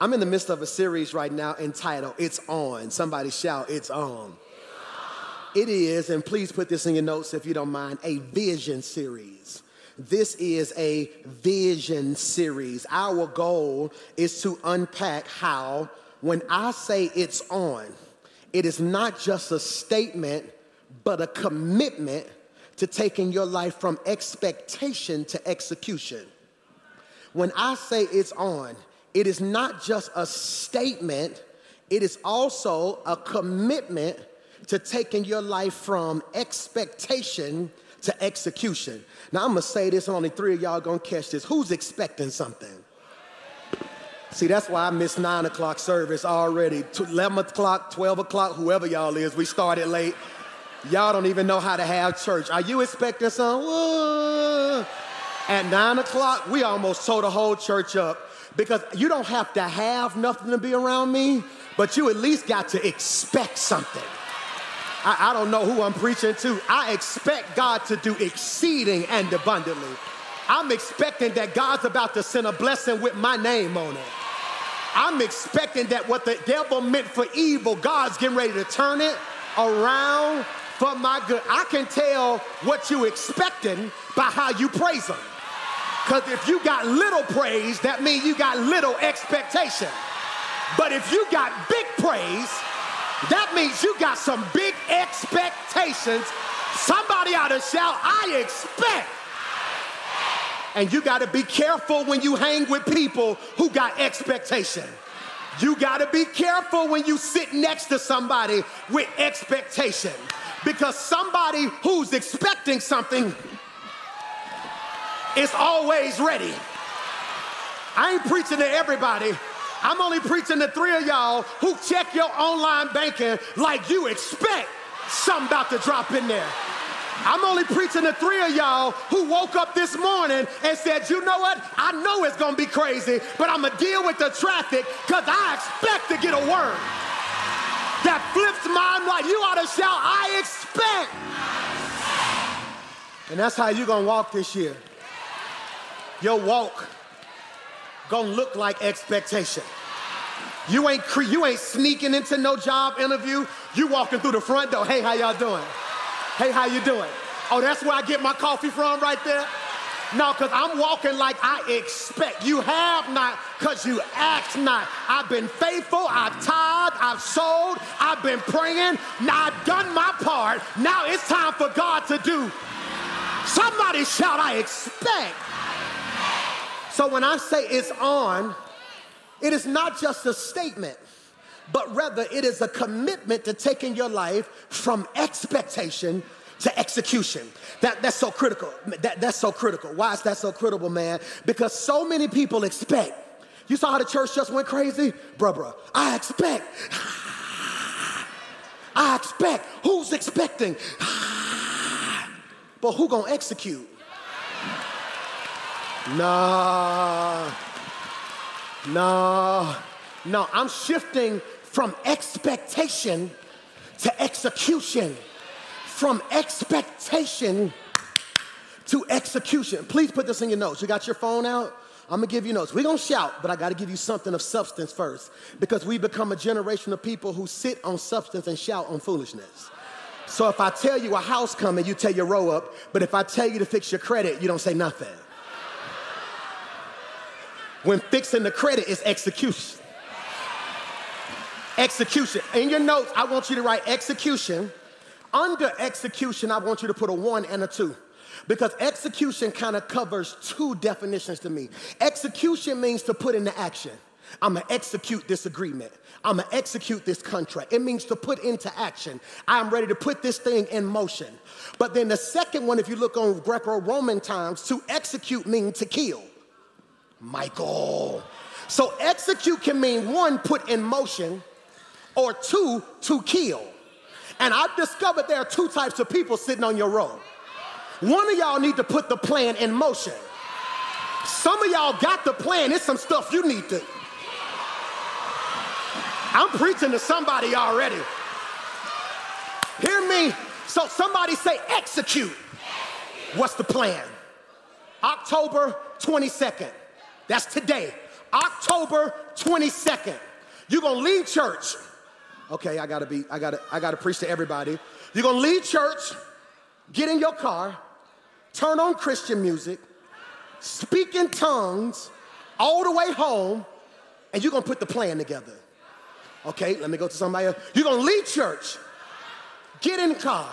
I'm in the midst of a series right now entitled It's On. Somebody shout, It's On. It is, and please put this in your notes if you don't mind, a vision series. This is a vision series. Our goal is to unpack how, when I say it's on, it is not just a statement, but a commitment to taking your life from expectation to execution. When I say it's on, it is not just a statement, it is also a commitment to taking your life from expectation to execution. Now, I'm gonna say this, and only three of y'all gonna catch this. Who's expecting something? See, that's why I missed nine o'clock service already. 11 o'clock, 12 o'clock, whoever y'all is, we started late. Y'all don't even know how to have church. Are you expecting something? At nine o'clock, we almost tore the whole church up because you don't have to have nothing to be around me, but you at least got to expect something. I, I don't know who I'm preaching to. I expect God to do exceeding and abundantly. I'm expecting that God's about to send a blessing with my name on it. I'm expecting that what the devil meant for evil, God's getting ready to turn it around for my good. I can tell what you're expecting by how you praise him. Because if you got little praise, that means you got little expectation. But if you got big praise, that means you got some big expectations. Somebody ought to shout, I expect. And you got to be careful when you hang with people who got expectation. You got to be careful when you sit next to somebody with expectation. Because somebody who's expecting something is always ready. I ain't preaching to everybody. I'm only preaching to three of y'all who check your online banking like you expect something about to drop in there. I'm only preaching to three of y'all who woke up this morning and said, you know what? I know it's gonna be crazy, but I'm gonna deal with the traffic because I expect to get a word that flips my mind. You ought to shout, I expect. And that's how you're gonna walk this year. Your walk gonna look like expectation. You ain't cre- you ain't sneaking into no job interview. You walking through the front door. Hey, how y'all doing? Hey, how you doing? Oh, that's where I get my coffee from right there? No, because I'm walking like I expect. You have not because you act not. I've been faithful, I've tithed, I've sold, I've been praying. Now I've done my part. Now it's time for God to do. Somebody shout, I expect. So when I say it's on, it is not just a statement, but rather it is a commitment to taking your life from expectation to execution. That, that's so critical. That, that's so critical. Why is that so critical, man? Because so many people expect. You saw how the church just went crazy? Bruh, bruh, I expect. I expect. Who's expecting? but who gonna execute? Nah, nah, no. I'm shifting from expectation to execution. From expectation to execution. Please put this in your notes. You got your phone out? I'm gonna give you notes. We're gonna shout, but I gotta give you something of substance first because we become a generation of people who sit on substance and shout on foolishness. So if I tell you a house coming, you tell your row up, but if I tell you to fix your credit, you don't say nothing when fixing the credit is execution. Execution. In your notes, I want you to write execution. Under execution, I want you to put a one and a two. Because execution kind of covers two definitions to me. Execution means to put into action. I'm gonna execute this agreement. I'm gonna execute this contract. It means to put into action. I'm ready to put this thing in motion. But then the second one, if you look on Greco Roman times, to execute means to kill. Michael. So execute can mean one, put in motion, or two, to kill. And I've discovered there are two types of people sitting on your row. One of y'all need to put the plan in motion. Some of y'all got the plan, it's some stuff you need to. I'm preaching to somebody already. Hear me? So somebody say execute. What's the plan? October 22nd. That's today. October 22nd. You're gonna leave church. Okay, I gotta be, I gotta, I gotta preach to everybody. You're gonna leave church, get in your car, turn on Christian music, speak in tongues all the way home, and you're gonna put the plan together. Okay, let me go to somebody else. You're gonna leave church, get in the car,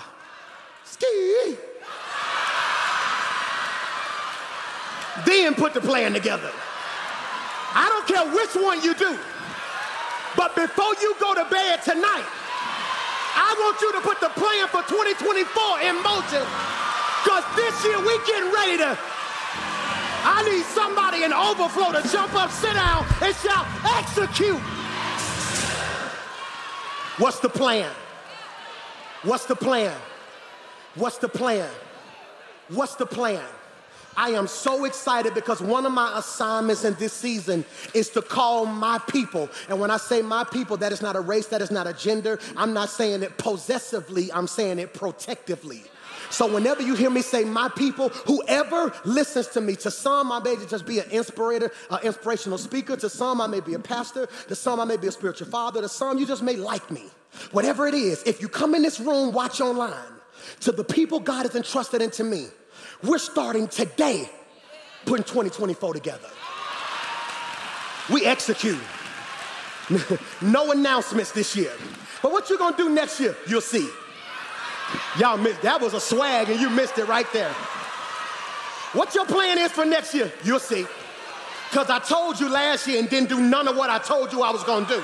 ski, then put the plan together. I don't care which one you do, but before you go to bed tonight, I want you to put the plan for 2024 in motion because this year we getting ready to. I need somebody in overflow to jump up, sit down, and shout, execute. What's the plan? What's the plan? What's the plan? What's the plan? I am so excited because one of my assignments in this season is to call my people. And when I say my people, that is not a race, that is not a gender. I'm not saying it possessively, I'm saying it protectively. So whenever you hear me say my people, whoever listens to me, to some I may just be an inspirator, an inspirational speaker, to some I may be a pastor, to some I may be a spiritual father, to some you just may like me. Whatever it is, if you come in this room, watch online, to the people God has entrusted into me, we're starting today putting 2024 together. We execute. no announcements this year. But what you gonna do next year, you'll see. Y'all missed, that was a swag and you missed it right there. What your plan is for next year, you'll see. Because I told you last year and didn't do none of what I told you I was gonna do.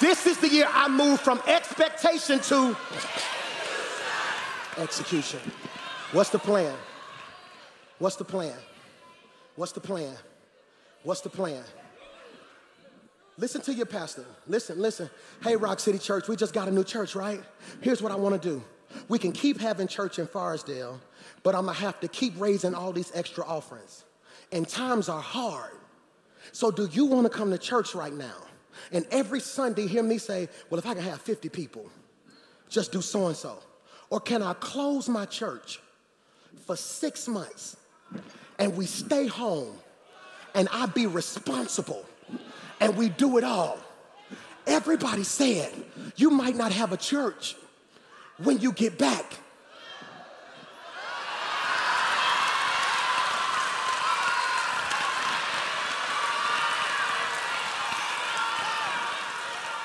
This is the year I moved from expectation to execution. What's the plan? What's the plan? What's the plan? What's the plan? Listen to your pastor. Listen, listen. Hey, Rock City Church, we just got a new church, right? Here's what I want to do. We can keep having church in Forestdale, but I'm going to have to keep raising all these extra offerings. And times are hard. So, do you want to come to church right now? And every Sunday, hear me say, Well, if I can have 50 people, just do so and so. Or can I close my church for six months and we stay home and I be responsible and we do it all. Everybody said, you might not have a church when you get back.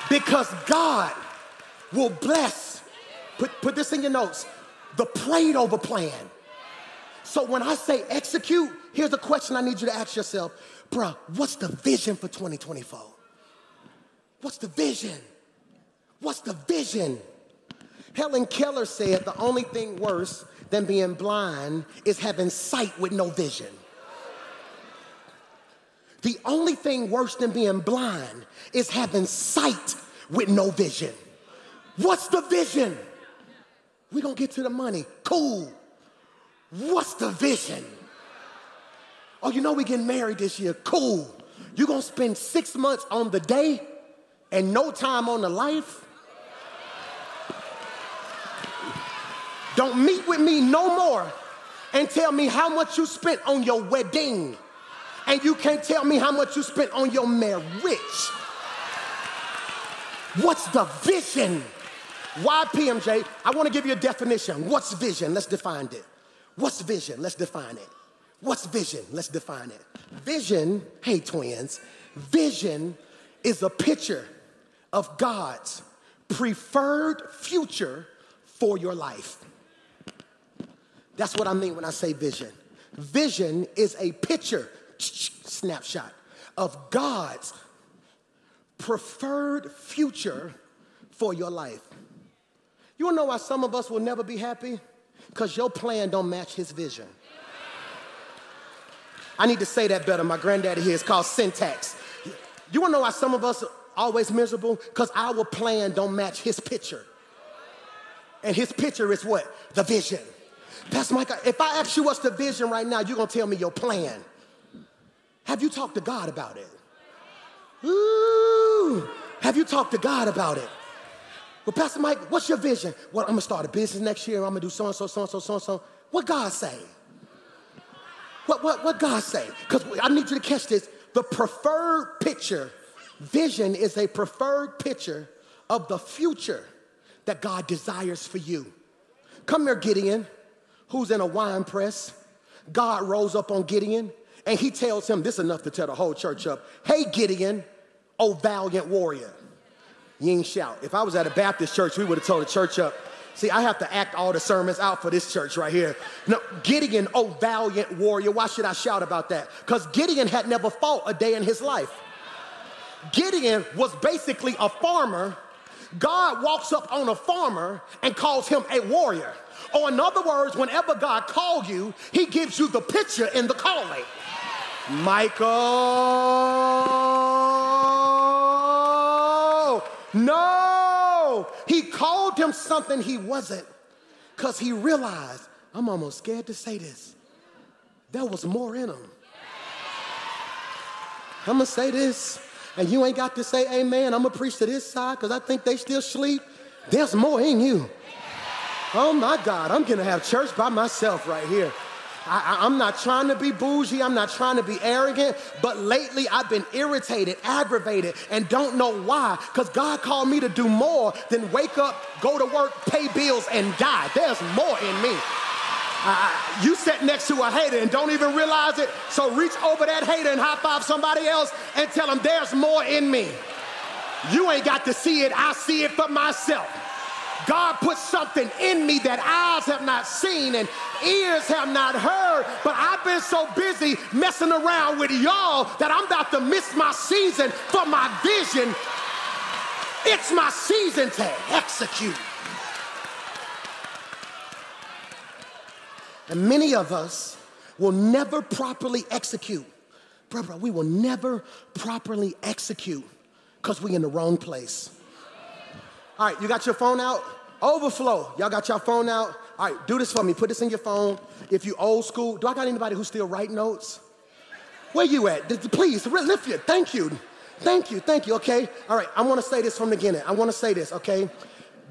Because God will bless, put, put this in your notes, the prayed over plan. So when I say execute, here's a question I need you to ask yourself. Bruh, what's the vision for 2024? What's the vision? What's the vision? Helen Keller said the only thing worse than being blind is having sight with no vision. The only thing worse than being blind is having sight with no vision. What's the vision? We're gonna get to the money. Cool. What's the vision? Oh, you know we getting married this year. Cool. You gonna spend six months on the day and no time on the life? Don't meet with me no more and tell me how much you spent on your wedding. And you can't tell me how much you spent on your marriage. What's the vision? Why PMJ? I want to give you a definition. What's vision? Let's define it. What's vision? Let's define it. What's vision? Let's define it. Vision, hey twins, vision is a picture of God's preferred future for your life. That's what I mean when I say vision. Vision is a picture, snapshot, of God's preferred future for your life. You know why some of us will never be happy? Because your plan don't match his vision. I need to say that better. My granddaddy here is called syntax. You wanna know why some of us are always miserable? Because our plan don't match his picture. And his picture is what? The vision. Pastor Mike, if I ask you what's the vision right now, you're gonna tell me your plan. Have you talked to God about it? Ooh, have you talked to God about it? Well, Pastor Mike, what's your vision? Well, I'm gonna start a business next year. I'm gonna do so and so, so and so, so and so. What God say? What what what God say? Because I need you to catch this. The preferred picture, vision is a preferred picture of the future that God desires for you. Come here, Gideon, who's in a wine press. God rose up on Gideon and he tells him this enough to tell the whole church up Hey, Gideon, oh valiant warrior. You ain't shout. If I was at a Baptist church, we would have told the church up. See, I have to act all the sermons out for this church right here. Now, Gideon, oh valiant warrior. Why should I shout about that? Because Gideon had never fought a day in his life. Gideon was basically a farmer. God walks up on a farmer and calls him a warrior. Or, in other words, whenever God calls you, he gives you the picture in the calling. Michael, no, he called him something he wasn't because he realized, I'm almost scared to say this, there was more in him. I'm gonna say this, and you ain't got to say amen. I'm gonna preach to this side because I think they still sleep. There's more in you. Oh my God, I'm gonna have church by myself right here. I, am not trying to be bougie, I'm not trying to be arrogant, but lately I've been irritated, aggravated, and don't know why. Because God called me to do more than wake up, go to work, pay bills, and die. There's more in me. Uh, you sit next to a hater and don't even realize it, so reach over that hater and high five somebody else and tell them there's more in me. You ain't got to see it, I see it for myself. God put something in me that eyes have not seen and ears have not heard. But I've been so busy messing around with y'all that I'm about to miss my season for my vision. It's my season to execute. And many of us will never properly execute. Brother, we will never properly execute because we're in the wrong place. All right, you got your phone out? Overflow. Y'all got your phone out? All right, do this for me. Put this in your phone. If you old school, do I got anybody who still write notes? Where you at? Please, lift you. Thank you. Thank you. Thank you. Okay. All right. I want to say this from the beginning. I want to say this. Okay.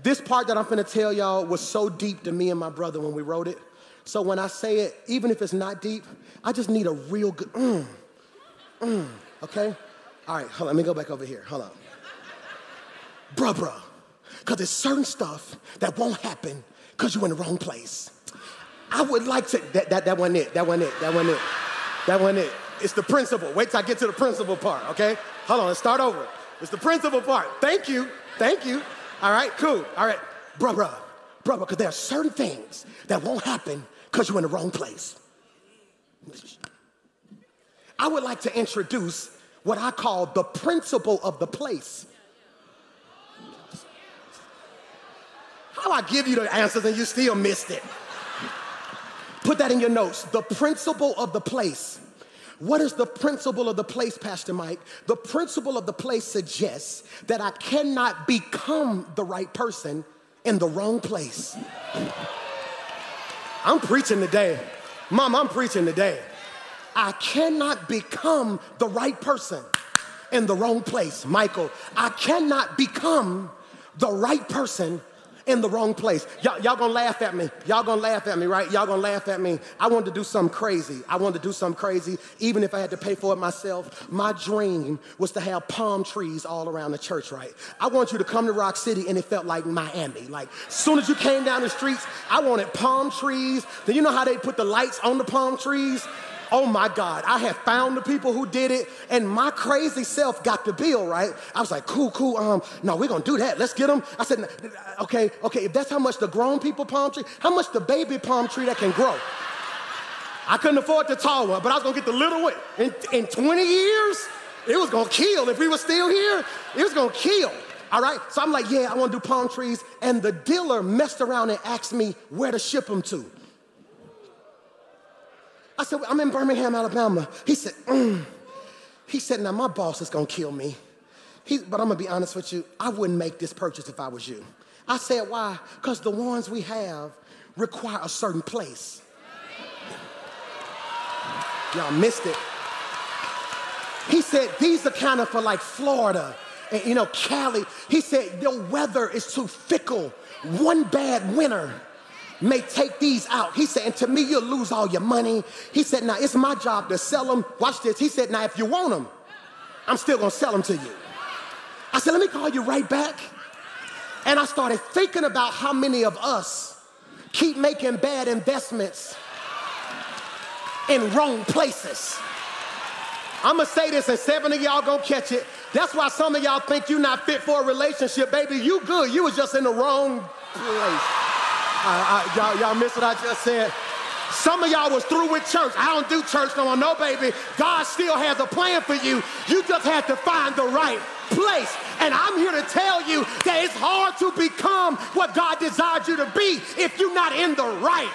This part that I'm going to tell y'all was so deep to me and my brother when we wrote it. So when I say it, even if it's not deep, I just need a real good. Mm, mm, okay. All right. Hold on. Let me go back over here. Hold on. Bruh, bruh. Because there's certain stuff that won't happen because you're in the wrong place. I would like to, that, that, that wasn't it, that wasn't it, that wasn't it, that wasn't it. It's the principle. Wait till I get to the principle part, okay? Hold on, let's start over. It's the principle part. Thank you, thank you. All right, cool. All right, bruh, bruh, bruh, because there are certain things that won't happen because you're in the wrong place. I would like to introduce what I call the principle of the place. How I give you the answers and you still missed it? Put that in your notes. The principle of the place. What is the principle of the place, Pastor Mike? The principle of the place suggests that I cannot become the right person in the wrong place. I'm preaching today. Mom, I'm preaching today. I cannot become the right person in the wrong place. Michael, I cannot become the right person in the wrong place. Y'all, y'all gonna laugh at me. Y'all gonna laugh at me, right? Y'all gonna laugh at me. I wanted to do something crazy. I wanted to do something crazy, even if I had to pay for it myself. My dream was to have palm trees all around the church, right? I want you to come to Rock City and it felt like Miami. Like, soon as you came down the streets, I wanted palm trees. Then you know how they put the lights on the palm trees? Oh my God, I had found the people who did it, and my crazy self got the bill, right? I was like, cool, cool, um, no, we're gonna do that. Let's get them. I said, okay, okay, if that's how much the grown people palm tree, how much the baby palm tree that can grow? I couldn't afford the tall one, but I was gonna get the little one. In, in 20 years, it was gonna kill. If we were still here, it was gonna kill. All right, so I'm like, yeah, I wanna do palm trees. And the dealer messed around and asked me where to ship them to. I said, I'm in Birmingham, Alabama. He said, mm. He said, now my boss is gonna kill me. He, but I'm gonna be honest with you, I wouldn't make this purchase if I was you. I said, why? Because the ones we have require a certain place. Y'all missed it. He said, these are kind of for like Florida and, you know, Cali. He said, the weather is too fickle. One bad winter may take these out. He said, and to me, you'll lose all your money. He said, now it's my job to sell them. Watch this. He said, now if you want them, I'm still gonna sell them to you. I said, let me call you right back. And I started thinking about how many of us keep making bad investments in wrong places. I'm gonna say this, and seven of y'all gonna catch it. That's why some of y'all think you're not fit for a relationship, baby. You good. You was just in the wrong place. Uh, y'all, y'all miss what I just said. Some of y'all was through with church. I don't do church no more. No, baby. God still has a plan for you. You just had to find the right place. And I'm here to tell you that it's hard to become what God desired you to be if you're not in the right.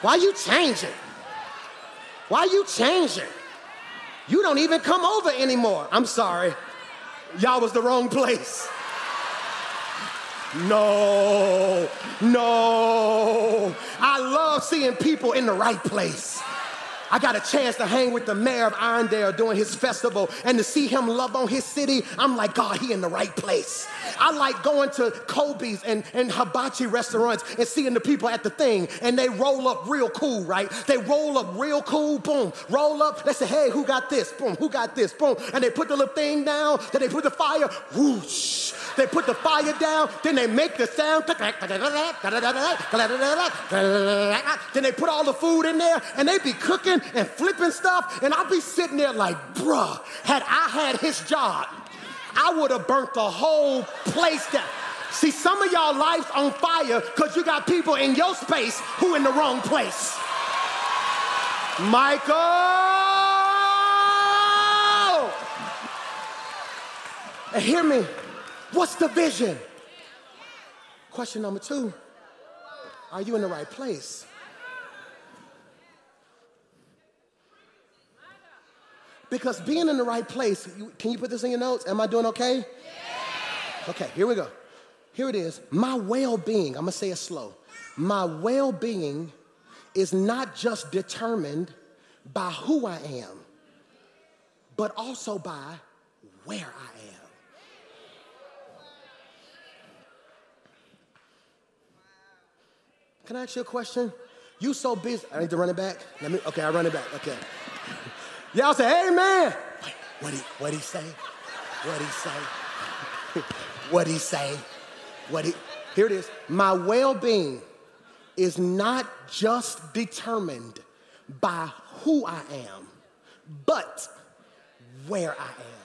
Why you changing? Why you changing? You don't even come over anymore. I'm sorry. Y'all was the wrong place. No, no. I love seeing people in the right place. I got a chance to hang with the mayor of Irondale during his festival and to see him love on his city. I'm like, God, he in the right place. I like going to Kobe's and, and hibachi restaurants and seeing the people at the thing and they roll up real cool, right? They roll up real cool, boom, roll up. They say, hey, who got this? Boom, who got this? Boom. And they put the little thing down, then they put the fire, whoosh. They put the fire down, then they make the sound. Then they put all the food in there and they be cooking and flipping stuff. And I'd be sitting there like, bruh, had I had his job, I would have burnt the whole place down. See, some of y'all lives on fire because you got people in your space who in the wrong place. Michael! And hear me. What's the vision? Question number two Are you in the right place? Because being in the right place, you, can you put this in your notes? Am I doing okay? Yeah. Okay, here we go. Here it is. My well being, I'm gonna say it slow. My well being is not just determined by who I am, but also by where I am. Can I ask you a question? You so busy. I need to run it back. Let me. Okay, I run it back. Okay. Y'all say. Wait, what he what he say? What he say? what he say? What he? Here it is. My well-being is not just determined by who I am, but where I am.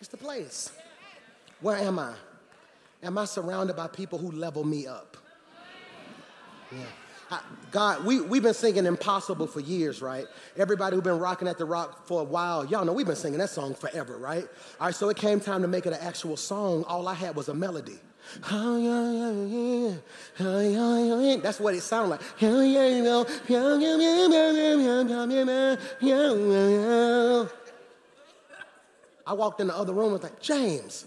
It's the place. Where am I? Am I surrounded by people who level me up? Yeah. God, we, we've been singing Impossible for years, right? Everybody who's been rocking at the rock for a while, y'all know we've been singing that song forever, right? All right, so it came time to make it an actual song. All I had was a melody. That's what it sounded like. I walked in the other room and was like, James,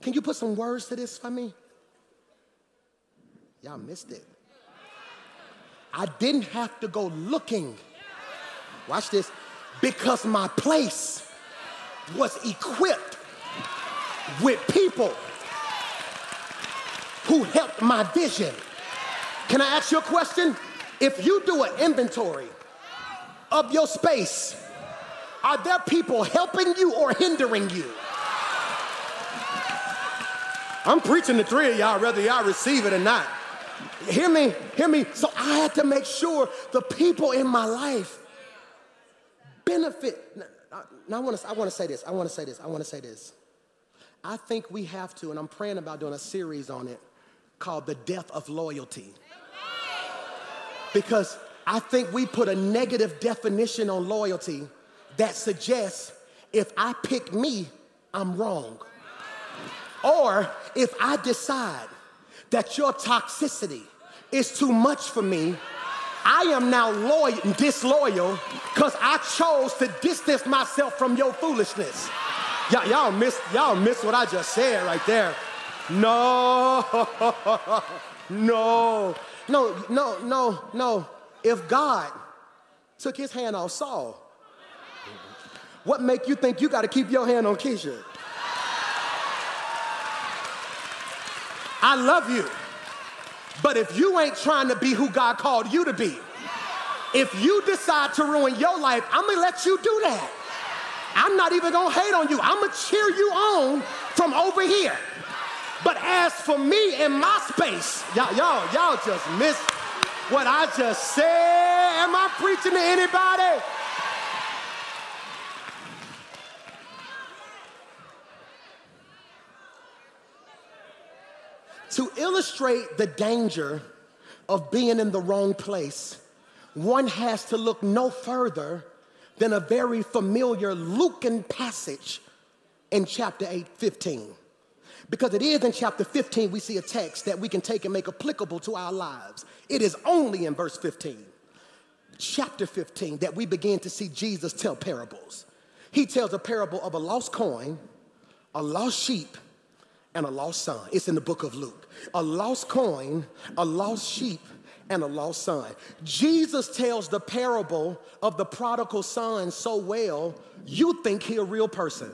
can you put some words to this for me? Y'all missed it. I didn't have to go looking. Watch this. Because my place was equipped with people who helped my vision. Can I ask you a question? If you do an inventory of your space, are there people helping you or hindering you? I'm preaching to three of y'all, whether y'all receive it or not. Hear me, hear me. So I had to make sure the people in my life benefit. Now, I want to I want to say this. I want to say this. I want to say this. I think we have to, and I'm praying about doing a series on it called The Death of Loyalty. Because I think we put a negative definition on loyalty that suggests if I pick me, I'm wrong. Or if I decide that your toxicity is too much for me, I am now loyal, disloyal because I chose to distance myself from your foolishness. Y- y'all miss y'all miss what I just said right there. No, no, no, no, no, no. If God took his hand off Saul, What make you think you got to keep your hand on Keisha? I love you. But if you ain't trying to be who God called you to be, if you decide to ruin your life, I'm gonna let you do that. I'm not even gonna hate on you. I'm gonna cheer you on from over here. But as for me in my space, y'all, y'all, y'all just missed what I just said. Am I preaching to anybody? To illustrate the danger of being in the wrong place, one has to look no further than a very familiar Lucan passage in chapter 8, 15. Because it is in chapter 15 we see a text that we can take and make applicable to our lives. It is only in verse 15, chapter 15, that we begin to see Jesus tell parables. He tells a parable of a lost coin, a lost sheep, and a lost son. It's in the book of Luke. A lost coin, a lost sheep, and a lost son. Jesus tells the parable of the prodigal son so well, you think he a real person.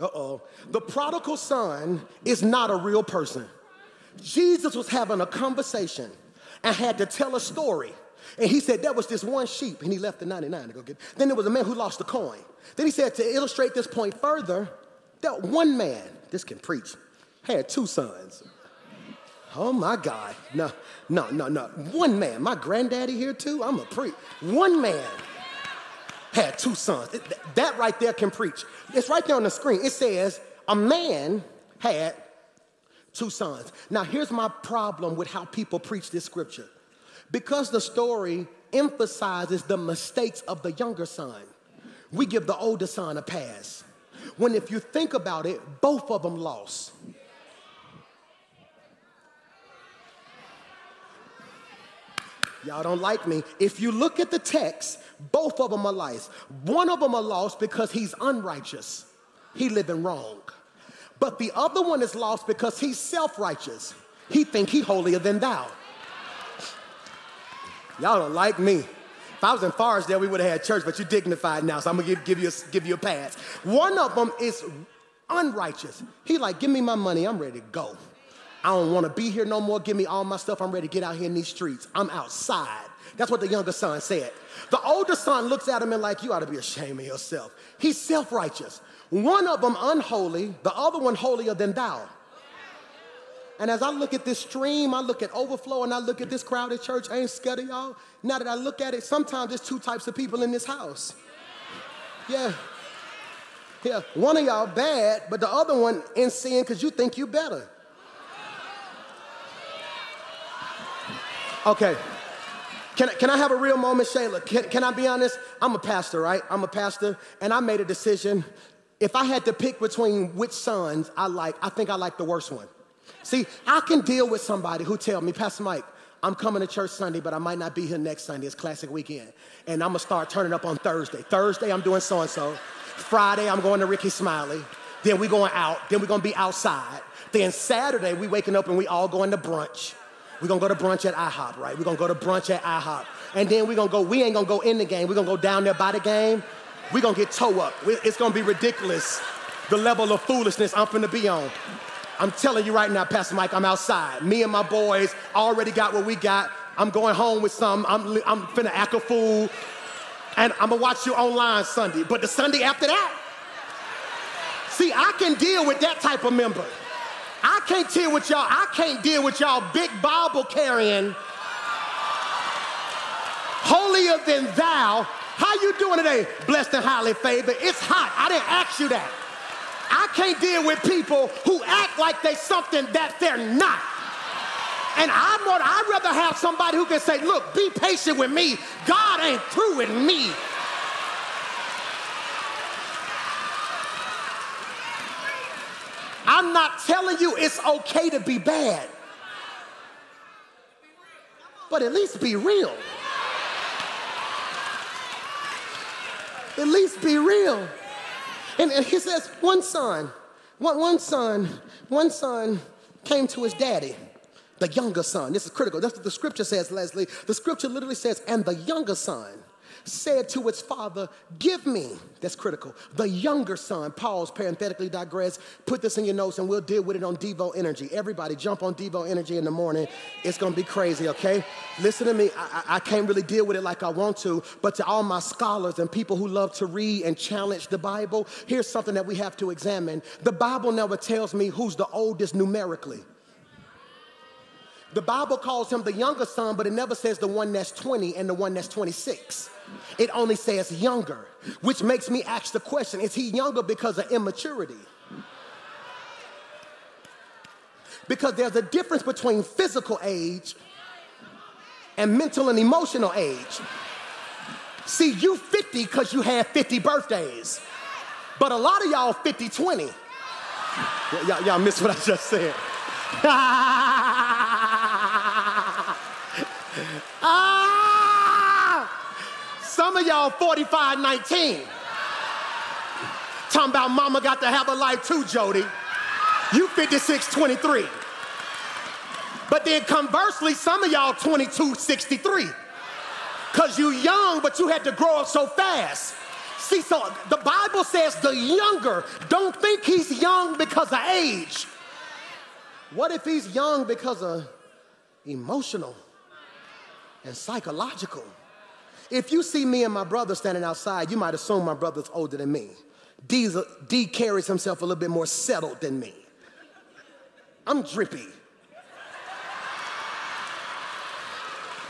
Uh-oh. The prodigal son is not a real person. Jesus was having a conversation and had to tell a story. And he said, there was this one sheep, and he left the 99 to go get. Then there was a man who lost a coin. Then he said, to illustrate this point further, that one man, this can preach, had two sons. Oh my God. No, no, no, no. One man, my granddaddy here too, I'm a preach. One man had two sons. that right there can preach. It's right there on the screen. It says, a man had two sons. Now, here's my problem with how people preach this scripture. Because the story emphasizes the mistakes of the younger son, we give the older son a pass. When, if you think about it, both of them lost. Y'all don't like me. If you look at the text, both of them are lost. One of them are lost because he's unrighteous. He living wrong. But the other one is lost because he's self-righteous. He think he holier than thou. Y'all don't like me. If I was in Forest we would have had church, but you're dignified now, so I'm gonna give, give, you, a, give you a pass. One of them is unrighteous. He like, give me my money, I'm ready to go. I don't want to be here no more. Give me all my stuff. I'm ready to get out here in these streets. I'm outside. That's what the younger son said. The older son looks at him and like, you ought to be ashamed of yourself. He's self-righteous. One of them unholy, the other one holier than thou. And as I look at this stream, I look at overflow and I look at this crowded church, I ain't scared of y'all. Now that I look at it, sometimes there's two types of people in this house. Yeah. Yeah, one of y'all bad, but the other one in sin because you think you better. Okay. Can, can I have a real moment, Shayla? Can, can I be honest? I'm a pastor, right? I'm a pastor, and I made a decision. If I had to pick between which sons I like, I think I like the worst one. See, I can deal with somebody who tell me, Pastor Mike, I'm coming to church Sunday, but I might not be here next Sunday. It's classic weekend. And I'm gonna start turning up on Thursday. Thursday, I'm doing so-and-so. Friday, I'm going to Rickey Smiley. Then we going out. Then we're gonna be outside. Then Saturday, we waking up and we all going to brunch. We're gonna go to brunch at IHOP, right? We're gonna go to brunch at IHOP. And then we're gonna go, we ain't gonna go in the game. We're gonna go down there by the game. We're gonna get toe up. It's gonna be ridiculous, the level of foolishness I'm gonna be on. I'm telling you right now, Pastor Mike, I'm outside. Me and my boys already got what we got. I'm going home with some. I'm, I'm finna act a fool. And I'm gonna watch you online Sunday. But the Sunday after that, see, I can deal with that type of member. I can't deal with y'all. I can't deal with y'all big Bible carrying, holier than thou. How you doing today? Blessed and highly favored. It's hot. I didn't ask you that. I can't deal with people who act like they something that they're not. And I'm I'd rather have somebody who can say, look, be patient with me. God ain't through with me. I'm not telling you it's okay to be bad. But at least be real. At least be real. And, he says, one son, one, one son, one son came to his daddy, the younger son. This is critical. That's what the scripture says, Leslie. The scripture literally says, and the younger son said to its father, Give me, that's critical, the younger son. Pause, parenthetically digress. Put this in your notes and we'll deal with it on Devo Energy. Everybody jump on Devo Energy in the morning. It's gonna be crazy, okay? Listen to me, I, I can't really deal with it like I want to, but to all my scholars and people who love to read and challenge the Bible, here's something that we have to examine. The Bible never tells me who's the oldest numerically. The Bible calls him the younger son, but it never says the one that's 20 and the one that's 26. It only says younger, which makes me ask the question is he younger because of immaturity? Because there's a difference between physical age and mental and emotional age. See, you 50 because you had 50 birthdays, but a lot of y'all 50 20. Y'all, y'all missed what I just said. ah! Some of y'all 45 19. Talking about mama got to have a life too, Jody. You 56 23. But then conversely, some of y'all 22 63. Because you young, but you had to grow up so fast. See, so the Bible says the younger, don't think he's young because of age. What if he's young because of emotional and psychological? If you see me and my brother standing outside, you might assume my brother's older than me. D's a, D carries himself a little bit more settled than me. I'm drippy.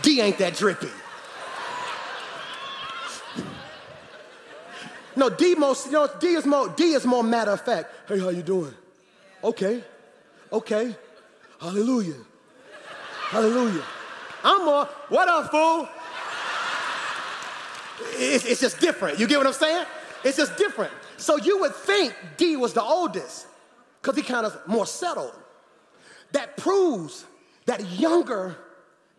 D ain't that drippy. No, D most, you know, D is more, D is more matter of fact. Hey, how you doing? Okay. Okay. Hallelujah. Hallelujah. I'm more, what up, fool? It's, it's just different. You get what I'm saying? It's just different. So you would think D was the oldest because he kind of more settled. That proves that younger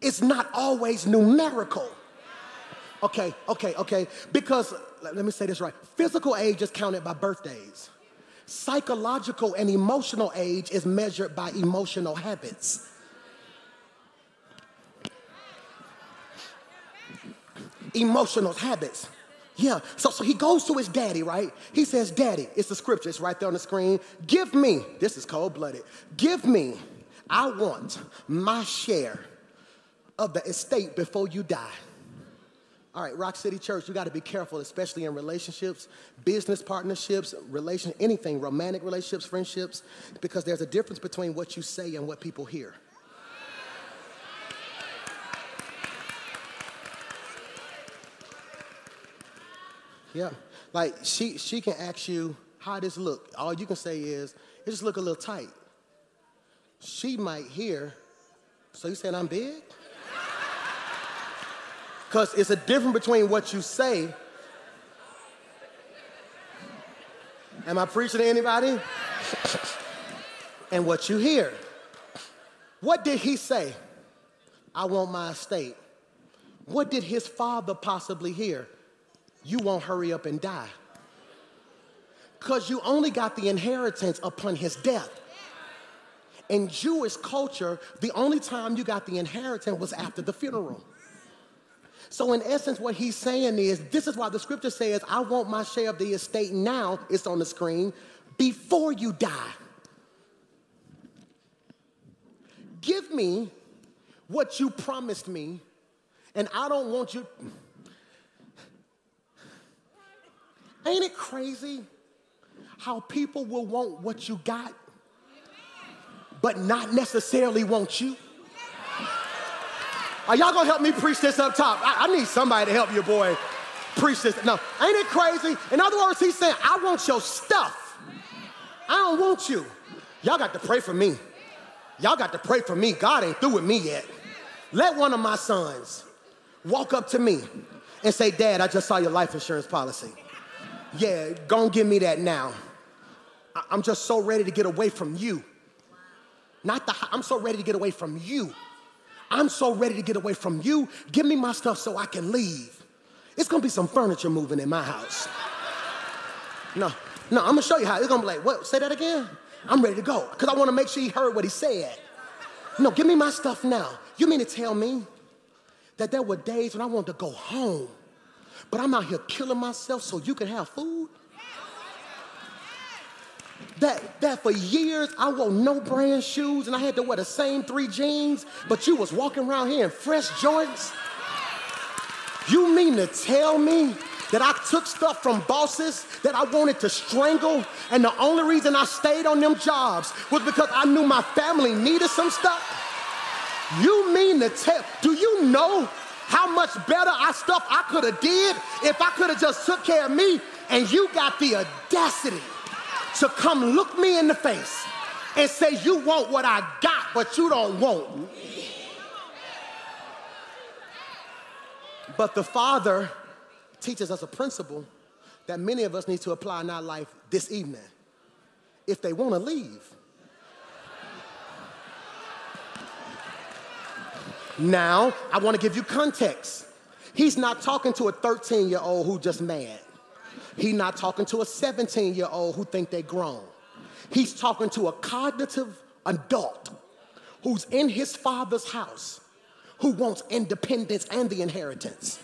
is not always numerical. Okay, okay, okay. Because, let me say this right physical age is counted by birthdays. Psychological and emotional age is measured by emotional habits. Emotional habits. Yeah, so, so he goes to his daddy, right? He says, Daddy, it's the scripture, it's right there on the screen. Give me, this is cold blooded, give me, I want my share of the estate before you die. All right, Rock City Church, you got to be careful, especially in relationships, business partnerships, relation, anything, romantic relationships, friendships, because there's a difference between what you say and what people hear. Yeah, like she she can ask you how this look. All you can say is it just look a little tight. She might hear, so you said I'm big. Because it's a difference between what you say. Am I preaching to anybody? and what you hear. What did he say? I want my estate. What did his father possibly hear? You won't hurry up and die. Because you only got the inheritance upon his death. In Jewish culture, the only time you got the inheritance was after the funeral. So, in essence, what he's saying is this is why the scripture says, I want my share of the estate now, it's on the screen, before you die. Give me what you promised me, and I don't want you. Ain't it crazy how people will want what you got, but not necessarily want you? Are y'all gonna help me preach this up top? I, I need somebody to help your boy preach this. No, ain't it crazy? In other words, he's saying, I want your stuff. I don't want you. Y'all got to pray for me. Y'all got to pray for me. God ain't through with me yet. Let one of my sons walk up to me and say, Dad, I just saw your life insurance policy. Yeah, go and give me that now. I'm just so ready to get away from you. Not the, I'm so ready to get away from you. I'm so ready to get away from you. Give me my stuff so I can leave. It's gonna be some furniture moving in my house. No, no, I'm gonna show you how. It's gonna be like, what? Say that again? I'm ready to go. Because I wanna make sure he heard what he said. No, give me my stuff now. You mean to tell me that there were days when I wanted to go home? But I'm out here killing myself so you can have food? That, that for years I wore no brand shoes and I had to wear the same three jeans, but you was walking around here in fresh Jordans? You mean to tell me that I took stuff from bosses that I wanted to strangle, and the only reason I stayed on them jobs was because I knew my family needed some stuff? You mean to tell, do you know how much better I stuff I could have did if I could have just took care of me? And you got the audacity to come look me in the face and say you want what I got, but you don't want me. But the Father teaches us a principle that many of us need to apply in our life this evening. If they want to leave, now I want to give you context. He's not talking to a 13 year old who just mad. He's not talking to a 17 year old who think they grown. He's talking to a cognitive adult who's in his father's house who wants independence and the inheritance.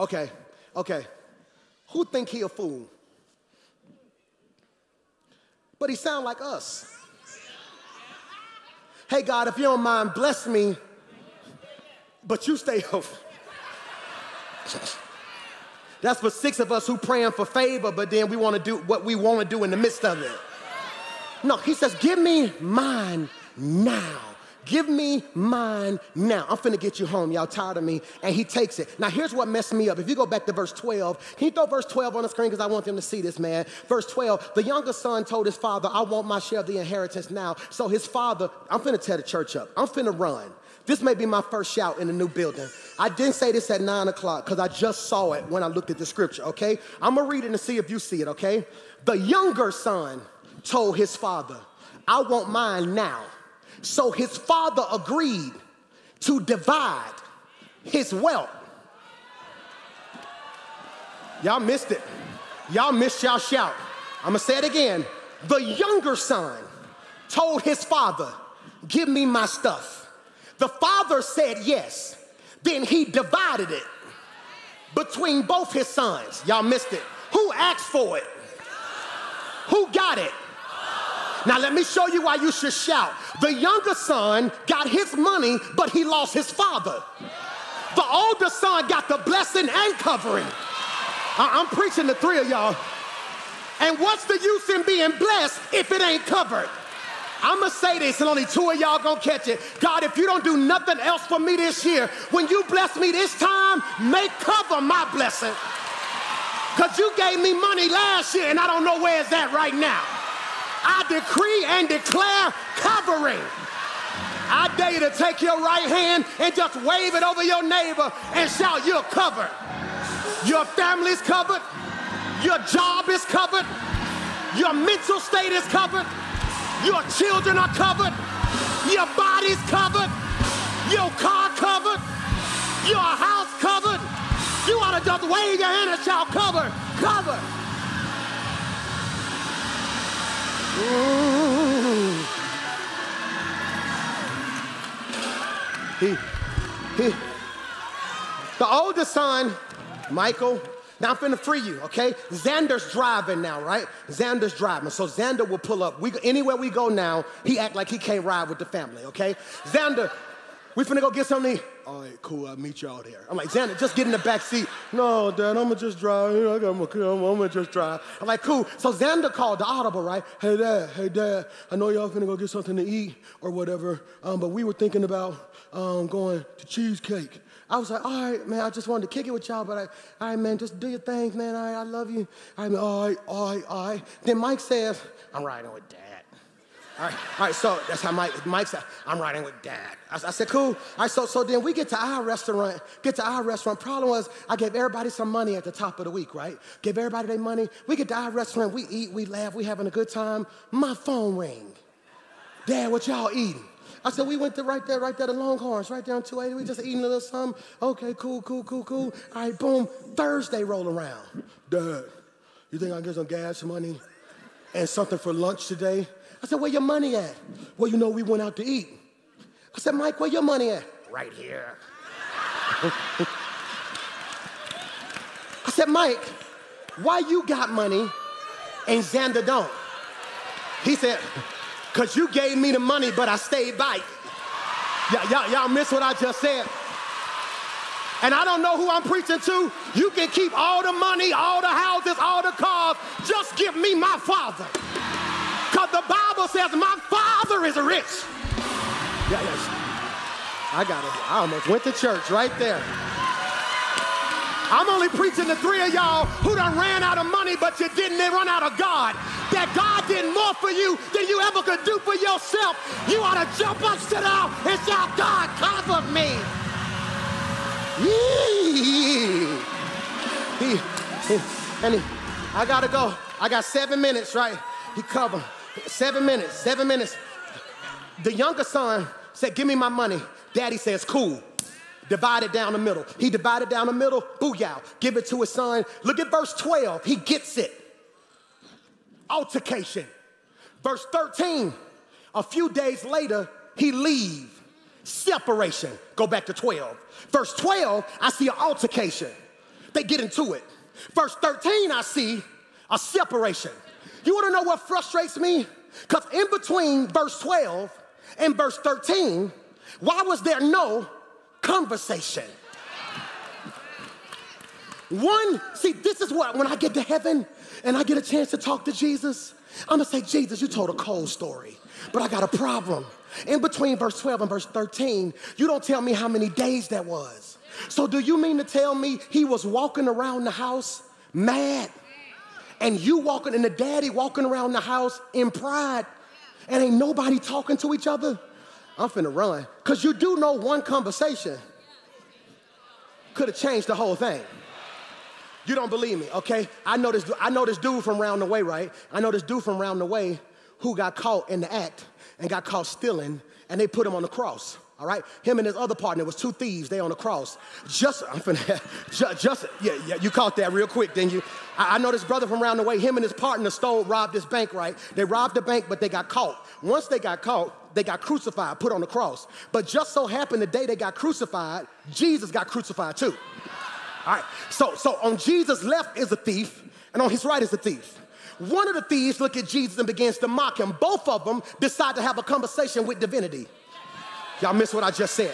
Okay, okay. Who think he a fool? But he sound like us. Hey God, if you don't mind, bless me, but you stay home. That's for six of us who praying for favor, but then we want to do what we want to do in the midst of it. No, he says, give me mine now. Give me mine now. I'm finna get you home. Y'all tired of me. And he takes it. Now, here's what messed me up. If you go back to verse 12, can you throw verse 12 on the screen? Because I want them to see this, man. Verse 12 The younger son told his father, I want my share of the inheritance now. So his father, I'm finna tear the church up. I'm finna run. This may be my first shout in the new building. I didn't say this at nine o'clock because I just saw it when I looked at the scripture, okay? I'm gonna read it and see if you see it, okay? The younger son told his father, I want mine now. So his father agreed to divide his wealth. Y'all missed it. Y'all missed y'all shout. I'm gonna say it again. The younger son told his father, Give me my stuff. The father said yes. Then he divided it between both his sons. Y'all missed it. Who asked for it? Who got it? Now, let me show you why you should shout. The younger son got his money, but he lost his father. The older son got the blessing and covering. I- am preaching to three of y'all. And what's the use in being blessed if it ain't covered? I'm gonna say this, and only two of y'all gonna catch it. God, if you don't do nothing else for me this year, when you bless me this time, make cover my blessing. Because you gave me money last year, and I don't know where it's at right now. I decree and declare covering. I dare you to take your right hand and just wave it over your neighbor and shout, You're covered. Your family's covered. Your job is covered. Your mental state is covered. Your children are covered. Your body's covered. Your car covered. Your house covered. You ought to just wave your hand and shout, Cover, cover. He, he, the oldest son, Michael, now I'm finna free you, okay? Xander's driving now, right? Xander's driving. So Xander will pull up. We, anywhere we go now, he act like he can't ride with the family, okay? Xander, we finna go get something. All right, cool. I'll meet you out there. I'm like, Xander, just get in the back seat. No, Dad, I'm gonna just drive. I got my car. I'm gonna just drive. I'm like, cool. So Xander called the audible, right? Hey, Dad. Hey, Dad. I know y'all finna go get something to eat or whatever. Um, but we were thinking about um, going to cheesecake. I was like, all right, man, I just wanted to kick it with y'all, but I, all right, man, just do your thing, man. All right, I love you. All right, all right, all right, all right. Then Mike says, I'm riding with dad. All right, all right, so that's how Mike, Mike said, I'm riding with dad. I, I, said, cool. All right, so, so then we get to our restaurant, get to our restaurant. Problem was, I gave everybody some money at the top of the week, right? Give everybody their money. We get to our restaurant, we eat, we laugh, we having a good time. My phone ring. Dad, what y'all eating? I said, we went to right there, right there, the Longhorns, right there on 280. We just eating a little something. Okay, cool, cool, cool, cool. All right, boom. Thursday roll around. Dad, you think I can get some gas money and something for lunch today? I said, where your money at? Well, you know, we went out to eat. I said, Mike, where your money at? Right here. I said, Mike, why you got money and Xander don't? He said, because you gave me the money, but I stayed by. Y'all, y'all, y'all miss what I just said? And I don't know who I'm preaching to. You can keep all the money, all the houses, all the cars. Just give me my father. The Bible says my father is rich. Yeah, yes. I got it. I almost went to church right there. I'm only preaching to three of y'all who done ran out of money, but you didn't run out of God. That God did more for you than you ever could do for yourself. You ought to jump up, sit down, and shout, God covered me. He, he, and he, I gotta go. I got seven minutes, right? He covered. Seven minutes, seven minutes. The younger son said, Give me my money. Daddy says, Cool. Divide it down the middle. He divided down the middle, booyah. Give it to his son. Look at verse 12. He gets it. Altercation. Verse 13. A few days later, he leave. Separation. Go back to 12. Verse 12, I see an altercation. They get into it. Verse 13, I see a separation. You wanna know what frustrates me? Because in between verse 12 and verse 13, why was there no conversation. One, see, this is what, when I get to heaven and I get a chance to talk to Jesus, I'm gonna say, Jesus, you told a cold story, but I got a problem. In between verse 12 and verse 13, you don't tell me how many days that was. So, do you mean to tell me he was walking around the house mad? And you walking, and the daddy walking around the house in pride, and ain't nobody talking to each other? I'm finna run. Because you do know one conversation could have changed the whole thing. You don't believe me, okay? I know this, I know this dude from round the way, right? I know this dude from round the way who got caught in the act and got caught stealing, and they put him on the cross. All right, him and his other partner was two thieves. They on the cross. Just, I'm finna, just, just, yeah, yeah. You caught that real quick, didn't you? I, I know this brother from around the way. Him and his partner stole, robbed this bank. Right? They robbed the bank, but they got caught. Once they got caught, they got crucified, put on the cross. But just so happened the day they got crucified, Jesus got crucified too. All right, so, so on Jesus' left is a thief, and on his right is a thief. One of the thieves look at Jesus and begins to mock him. Both of them decide to have a conversation with divinity. Y'all miss what I just said.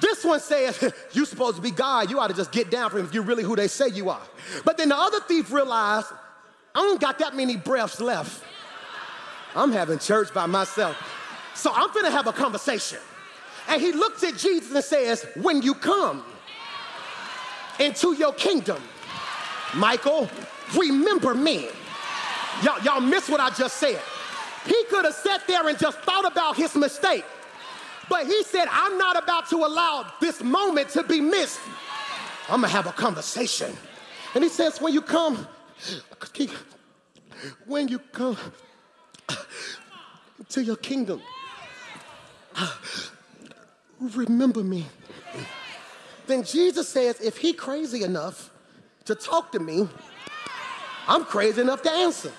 This one says, you supposed to be God. You ought to just get down for him if you're really who they say you are. But then the other thief realized, I don't got that many breaths left. I'm having church by myself. So I'm gonna have a conversation. And he looks at Jesus and says, When you come into your kingdom, Michael, remember me. Y'all, y'all miss what I just said. He could have sat there and just thought about his mistake. But he said, I'm not about to allow this moment to be missed. I'm gonna have a conversation. And he says, When you come, when you come to your kingdom, remember me. Then Jesus says, if he crazy enough to talk to me, I'm crazy enough to answer.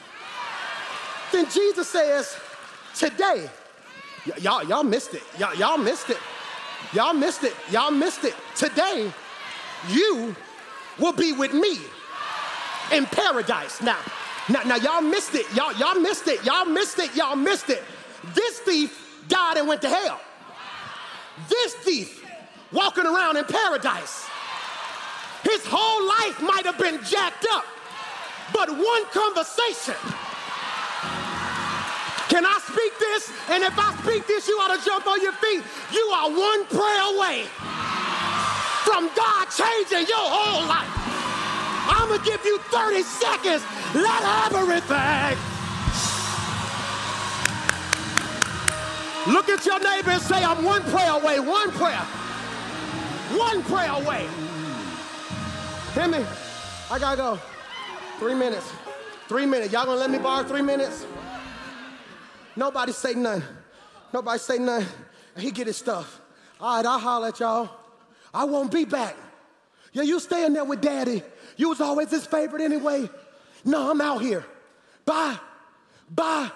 Then Jesus says, today, y- y'all, y'all missed it. Y- y'all missed it. Y'all missed it. Y'all missed it. Today, you will be with me in paradise. Now, now, now y'all missed it. Y'all, y'all missed it. Y'all missed it. Y'all missed it. This thief died and went to hell. This thief walking around in paradise. His whole life might have been jacked up, but one conversation. Can I speak this? And if I speak this, you ought to jump on your feet. You are one prayer away from God changing your whole life. I'm gonna give you 30 seconds. Let everything. Look at your neighbor and say, I'm one prayer away, one prayer. One prayer away. Hear me? I gotta go. Three minutes. Three minutes. Y'all gonna let me borrow three minutes? Nobody say nothing. Nobody say nothing. He get his stuff. All right, I'll holler at y'all. I won't be back. Yeah, you stay in there with daddy. You was always his favorite anyway. No, I'm out here. Bye. Bye.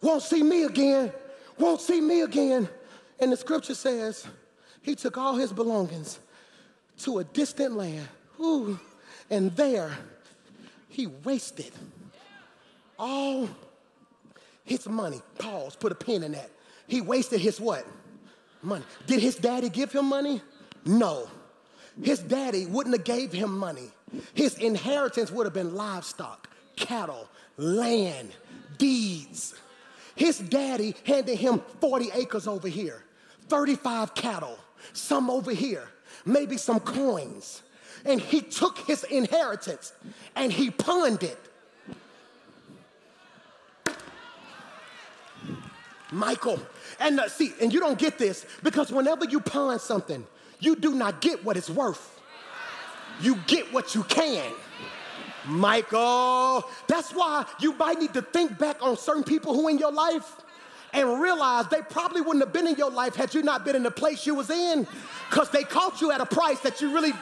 Won't see me again won't see me again. And the scripture says, he took all his belongings, to a distant land. Ooh, and there he wasted all his money. Pause, put a pin in that. He wasted his what? Money. Did his daddy give him money? No. His daddy wouldn't have gave him money. His inheritance would have been livestock, cattle, land, deeds. His daddy handed him 40 acres over here, 35 cattle, some over here, maybe some coins. And he took his inheritance and he pawned it. Michael. And uh, see, and you don't get this because whenever you pawn something, you do not get what it's worth. You get what you can. Michael, that's why you might need to think back on certain people who in your life and realize they probably wouldn't have been in your life had you not been in the place you was in because they caught you at a price that you really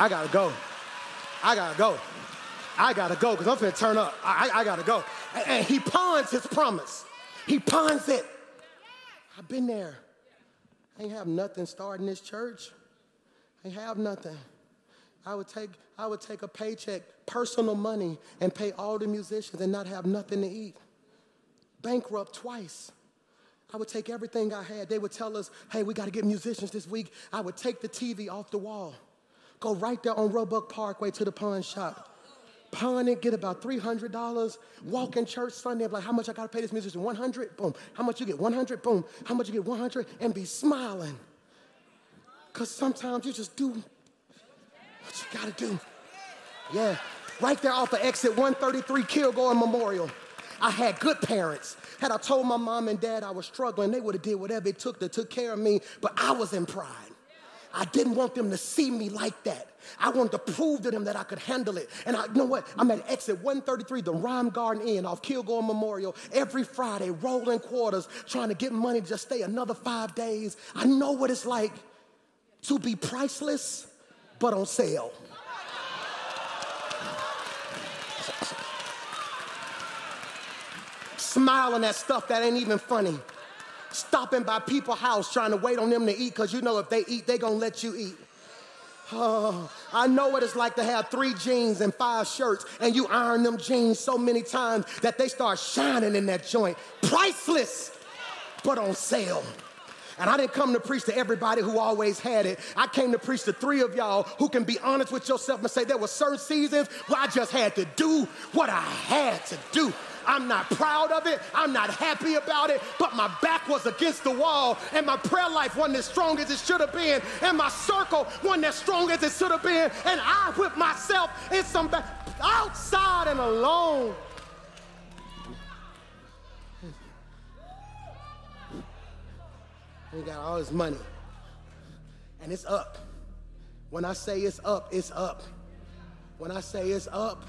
I gotta go. I gotta go. I gotta go because I'm finna turn up. I, I, gotta go. And, and he pawns his promise. He pawns it. I've been there. I ain't have nothing starting this church. I ain't have nothing. I would take, I would take a paycheck, personal money, and pay all the musicians and not have nothing to eat. Bankrupt twice. I would take everything I had. They would tell us, hey, we got to get musicians this week. I would take the TV off the wall, go right there on Roebuck Parkway to the pawn shop, pawn it, get about $300, walk in church Sunday, I'm like, how much I got to pay this musician? 100? Boom. How much you get? 100? Boom. How much you get? 100? And be smiling. Because sometimes you just do what you got to do. Yeah. Right there off of exit 133 Kilgore Memorial. I had good parents. Had I told my mom and dad I was struggling, they would have did whatever it took to took care of me, but I was in pride. I didn't want them to see me like that. I wanted to prove to them that I could handle it. And I, you know what? I'm at exit 133, the Rhyme Garden Inn off Kilgore Memorial, every Friday, rolling quarters, trying to get money to just stay another five days. I know what it's like to be priceless, but on sale. Smiling at stuff that ain't even funny stopping by people's house trying to wait on them to eat because you know if they eat, they gonna let you eat. Oh, I know what it's like to have three jeans and five shirts, and you iron them jeans so many times that they start shining in that joint. Priceless, but on sale. And I didn't come to preach to everybody who always had it. I came to preach to three of y'all who can be honest with yourself and say there were certain seasons where I just had to do what I had to do. I'm not proud of it. I'm not happy about it. But my back was against the wall, and my prayer life wasn't as strong as it should have been, and my circle wasn't as strong as it should have been. And I whipped myself in some back, outside and alone. We got all this money, and it's up. When I say it's up, it's up. When I say it's up,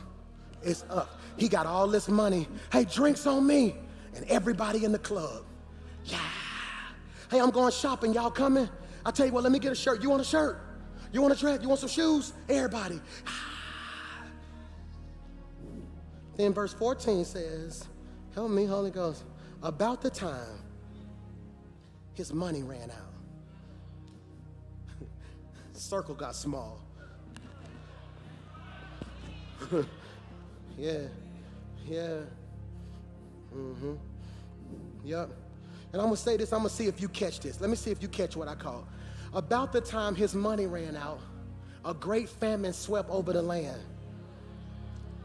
it's up. He got all this money. Hey, drinks on me. And everybody in the club. Yeah. Hey, I'm going shopping. Y'all coming? I tell you what, let me get a shirt. You want a shirt? You want a dress? You want some shoes? Everybody. Ah. then verse 14 says, Help me, Holy Ghost. About the time his money ran out, circle got small. Yeah. Yeah. Mm-hmm. Yep. And I'm gonna say this, I'm gonna see if you catch this. Let me see if you catch what I call. About the time his money ran out, a great famine swept over the land.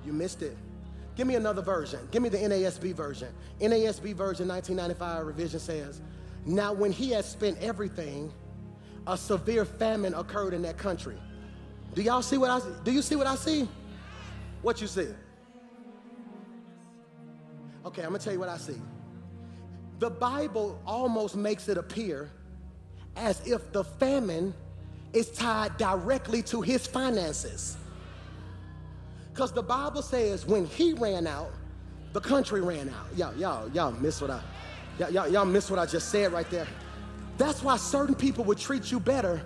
You missed it. Give me another version. Give me the NASB version. NASB version 1995 revision says, Now when he had spent everything, a severe famine occurred in that country. Do y'all see what I do you see what I see? What you see? Okay, I'm gonna tell you what I see. The Bible almost makes it appear as if the famine is tied directly to his finances. Because the Bible says when he ran out, the country ran out. Y'all, y'all, y'all miss what I, y'all, y'all miss what I just said right there. That's why certain people would treat you better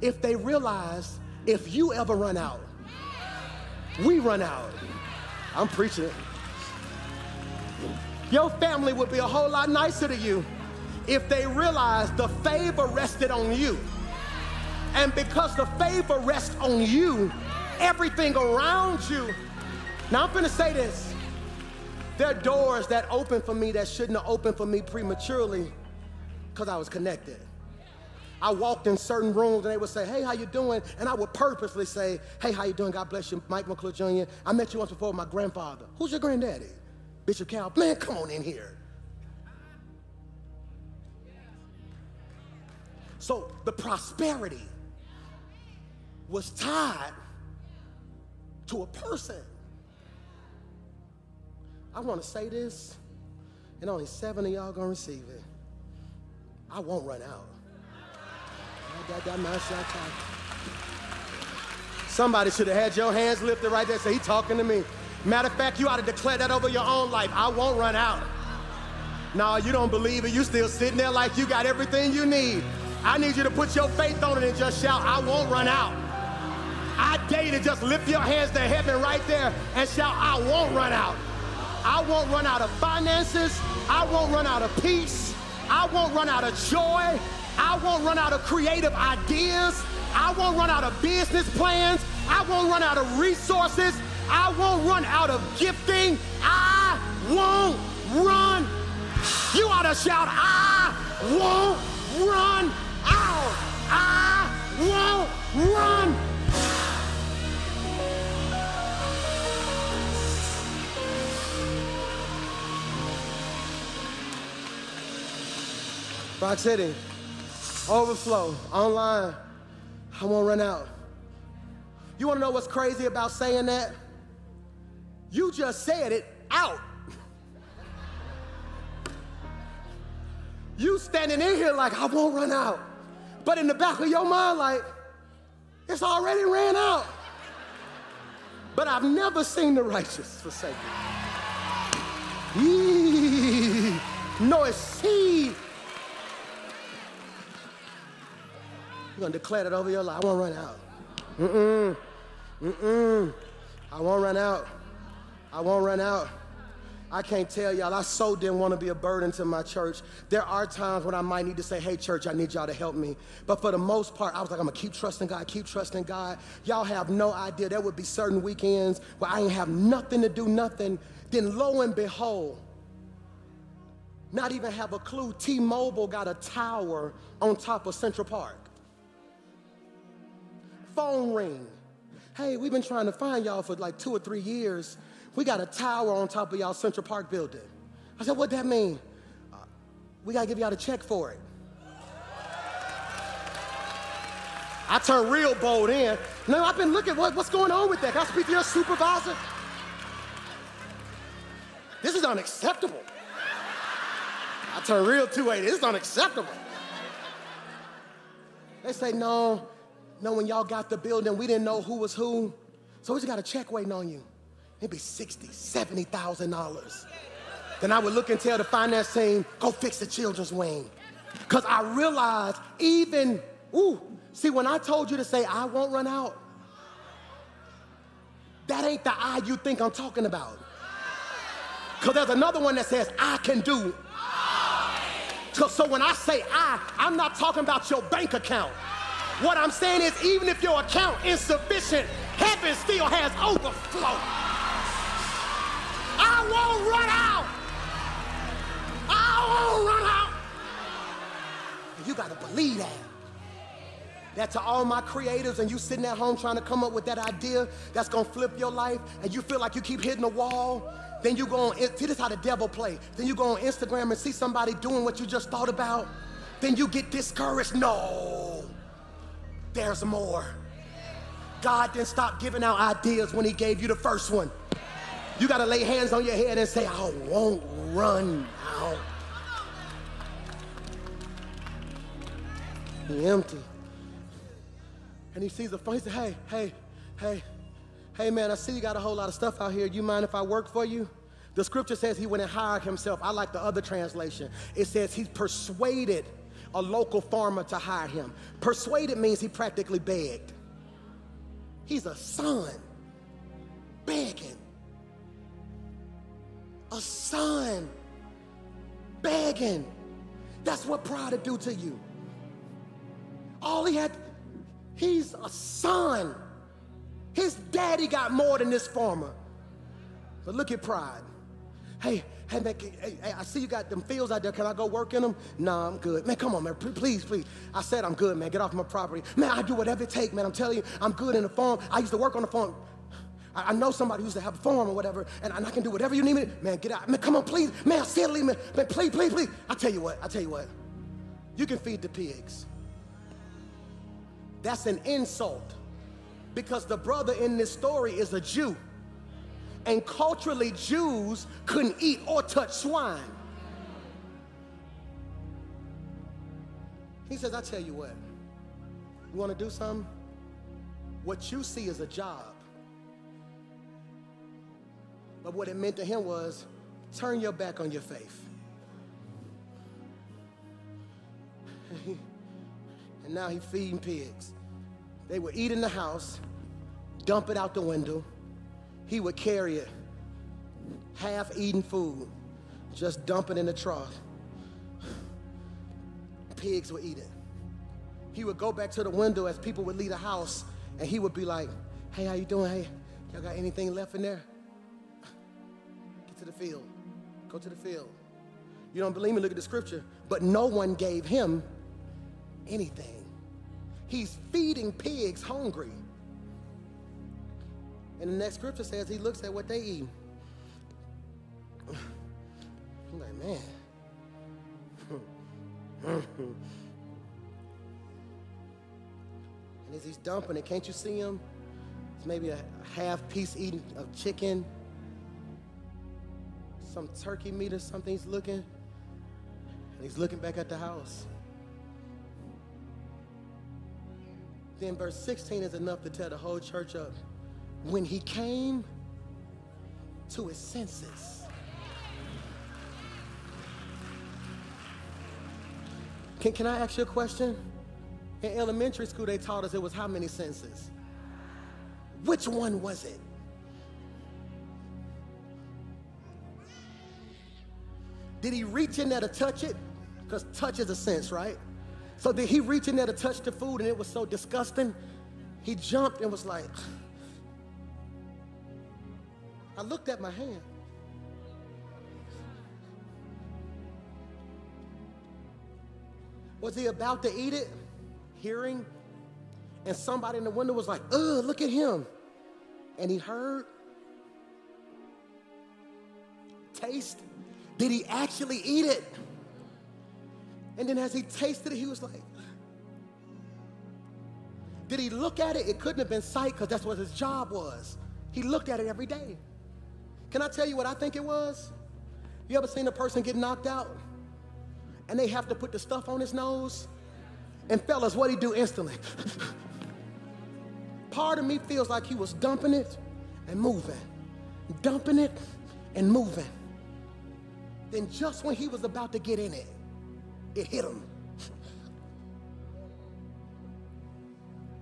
if they realize if you ever run out, we run out. I'm preaching it. Your family would be a whole lot nicer to you if they realized the favor rested on you. And because the favor rests on you, everything around you. Now I'm gonna say this. There are doors that open for me that shouldn't have opened for me prematurely because I was connected. I walked in certain rooms and they would say, hey, how you doing? And I would purposely say, hey, how you doing? God bless you, Mike McClure Jr. I met you once before with my grandfather. Who's your granddaddy? Bishop Cal. Man, come on in here. So the prosperity was tied to a person. I want to say this, and only seven of y'all gonna receive it. I won't run out. Somebody should have had your hands lifted right there. Say, he talking to me. Matter of fact, you ought to declare that over your own life. I won't run out. No, you don't believe it. You still sitting there like you got everything you need. I need you to put your faith on it and just shout, I won't run out. I dare you to just lift your hands to heaven right there and shout, I won't run out. I won't run out of finances. I won't run out of peace. I won't run out of joy. I won't run out of creative ideas. I won't run out of business plans. I won't run out of resources. I won't run out of gifting. I won't run. You ought to shout, I won't run out. I won't run. Rock City, overflow, online. I won't run out. You wanna know what's crazy about saying that? You just said it out. You standing in here like, I won't run out. But in the back of your mind, like, it's already ran out. But I've never seen the righteous forsaken. No, it's seed. You're gonna declare that over your life. I won't run out. Mm-mm. Mm-mm. I won't run out. I won't run out. I can't tell y'all, I so didn't want to be a burden to my church. There are times when I might need to say, hey, church, I need y'all to help me. But for the most part, I was like, I'm going to keep trusting God, keep trusting God. Y'all have no idea. There would be certain weekends where I ain't have nothing to do, nothing. Then lo and behold, not even have a clue, T-Mobile got a tower on top of Central Park. Phone ring. Hey, we've been trying to find y'all for like two or three years. We got a tower on top of y'all Central Park building. I said, what that mean? Uh, we gotta give y'all a check for it. I turned real bold in. No, I've been looking, what, what's going on with that? Can I speak to your supervisor? This is unacceptable. I turned real 280. This is unacceptable. They say, no, no, when y'all got the building, we didn't know who was who. So we just got a check waiting on you it'd be sixty, seventy thousand dollars. Then I would look and tell the finance team, go fix the children's wing. Cause I realized even, ooh, see when I told you to say I won't run out, that ain't the I you think I'm talking about. Cause there's another one that says I can do. So when I say I, I'm not talking about your bank account. What I'm saying is even if your account is sufficient, heaven still has overflow. I won't run out. I won't run out. you got to believe that. That to all my creators and you sitting at home trying to come up with that idea that's gonna flip your life and you feel like you keep hitting the wall, then you go on, see this how the devil play. Then you go on Instagram and see somebody doing what you just thought about. Then you get discouraged. No, there's more. God didn't stop giving out ideas when he gave you the first one. You got to lay hands on your head and say, I won't run out. He empty. And he sees the phone. He said, hey, hey, hey, hey, man, I see you got a whole lot of stuff out here. You mind if I work for you? The scripture says he went and hired himself. I like the other translation. It says he persuaded a local farmer to hire him. Persuaded means he practically begged. He's a son begging a son begging. That's what pride do to you. All he had, He's a son. His daddy got more than this farmer. But look at pride. Hey, hey, man, hey, hey, I see you got them fields out there. Can I go work in them? Nah, I'm good. Man, come on, man. Please, please. I said I'm good, man. Get off my property. Man, I do whatever it takes, man. I'm telling you, I'm good in the farm. I used to work on the farm. I, know somebody used to have a farm or whatever, and, and I can do whatever you need me. Man, get out. Man, come on, please. Man, silly, man. Man, please, please, please. I tell you what. I tell you what. You can feed the pigs. That's an insult because the brother in this story is a Jew. And culturally, Jews couldn't eat or touch swine. He says, I tell you what, you want to do something? What you see is a job. But what it meant to him was turn your back on your faith. and now he's feeding pigs. They would eat in the house, dump it out the window. He would carry it, half eaten food, just dump it in the trough. Pigs would eat it. He would go back to the window as people would leave the house, and he would be like, hey, how you doing? Hey, y'all got anything left in there? To the field. Go to the field. You don't believe me? Look at the scripture. But no one gave him anything. He's feeding pigs hungry. And the next scripture says he looks at what they eat. I'm like, man. and as he's dumping it, can't you see him? It's maybe a half piece eating of chicken, some turkey meat or something he's looking. And he's looking back at the house. Then verse 16 is enough to tell the whole church up. When he came to his senses. Can, can I ask you a question? In elementary school, they taught us it was how many senses? Which one was it? Did he reach in there to touch it? Because touch is a sense, right? So did he reach in there to touch the food and it was so disgusting? He jumped and was like, I looked at my hand. Was he about to eat it? Hearing? And somebody in the window was like, ugh, look at him. And he heard. Taste. Did he actually eat it? And then as he tasted it, he was like, did he look at it? It couldn't have been sight because that's what his job was. He looked at it every day. Can I tell you what I think it was? You ever seen a person get knocked out and they have to put the stuff on his nose? And fellas, what he do instantly? Part of me feels like he was dumping it and moving, dumping it and moving. Then just when he was about to get in it, it hit him.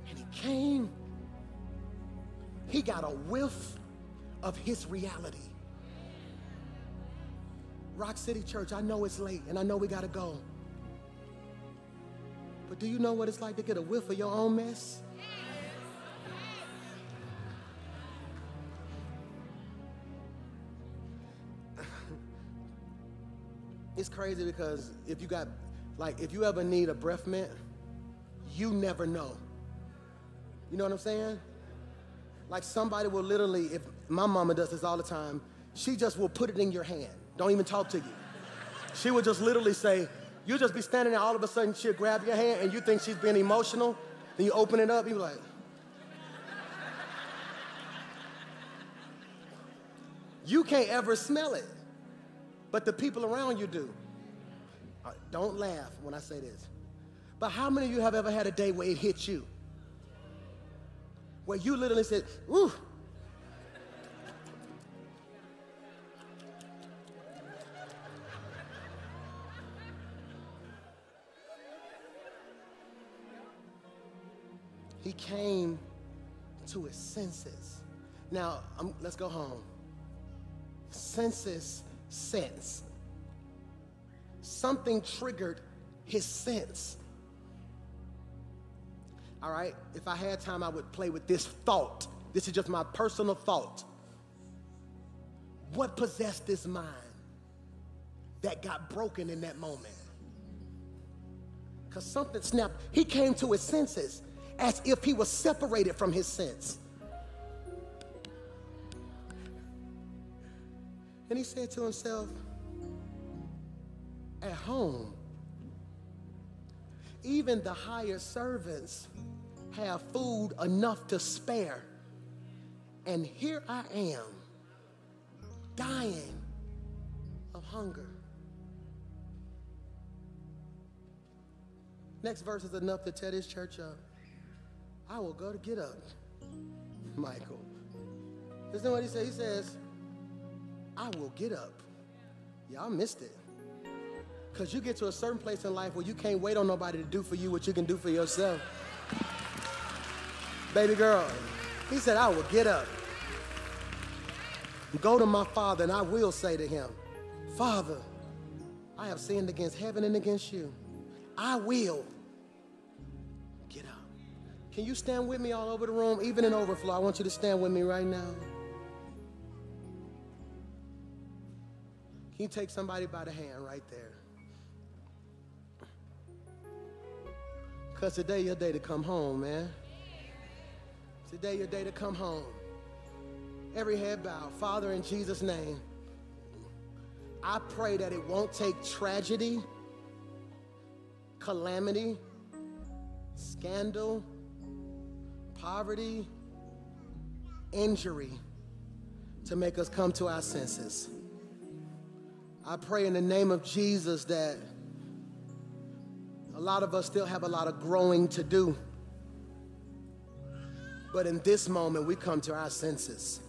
And he came, he got a whiff of his reality. Rock City Church, I know it's late and I know we gotta go. But do you know what it's like to get a whiff of your own mess? It's crazy because if you got, like, if you ever need a breath mint, you never know. You know what I'm saying? Like somebody will literally, if my mama does this all the time, she just will put it in your hand. Don't even talk to you. She will just literally say, you'll just be standing there, all of a sudden she'll grab your hand and you think she's being emotional. Then you open it up, you're like, you can't ever smell it but the people around you do. Uh, don't laugh when I say this. But how many of you have ever had a day where it hit you? Where you literally said, ooh. He came to his senses. Now, um, let's go home. Senses sense. Something triggered his sense. All right? If I had time, I would play with this thought. This is just my personal thought. What possessed this mind that got broken in that moment? Because something snapped. He came to his senses as if he was separated from his sense. And he said to himself, At home, even the higher servants have food enough to spare. And here I am, dying of hunger. Next verse is enough to tear this church up. I will go to get up. Michael. Listen what he says. He says, I will get up. Y'all missed it. Because you get to a certain place in life where you can't wait on nobody to do for you what you can do for yourself. Baby girl, he said, I will get up. Go to my father, and I will say to him, Father, I have sinned against heaven and against you. I will get up. Can you stand with me all over the room, even in overflow? I want you to stand with me right now. Can you take somebody by the hand right there? Because today your day to come home, man. Today your day to come home. Every head bowed. Father, in Jesus' name, I pray that it won't take tragedy, calamity, scandal, poverty, injury to make us come to our senses. I pray in the name of Jesus that a lot of us still have a lot of growing to do. But in this moment, we come to our senses.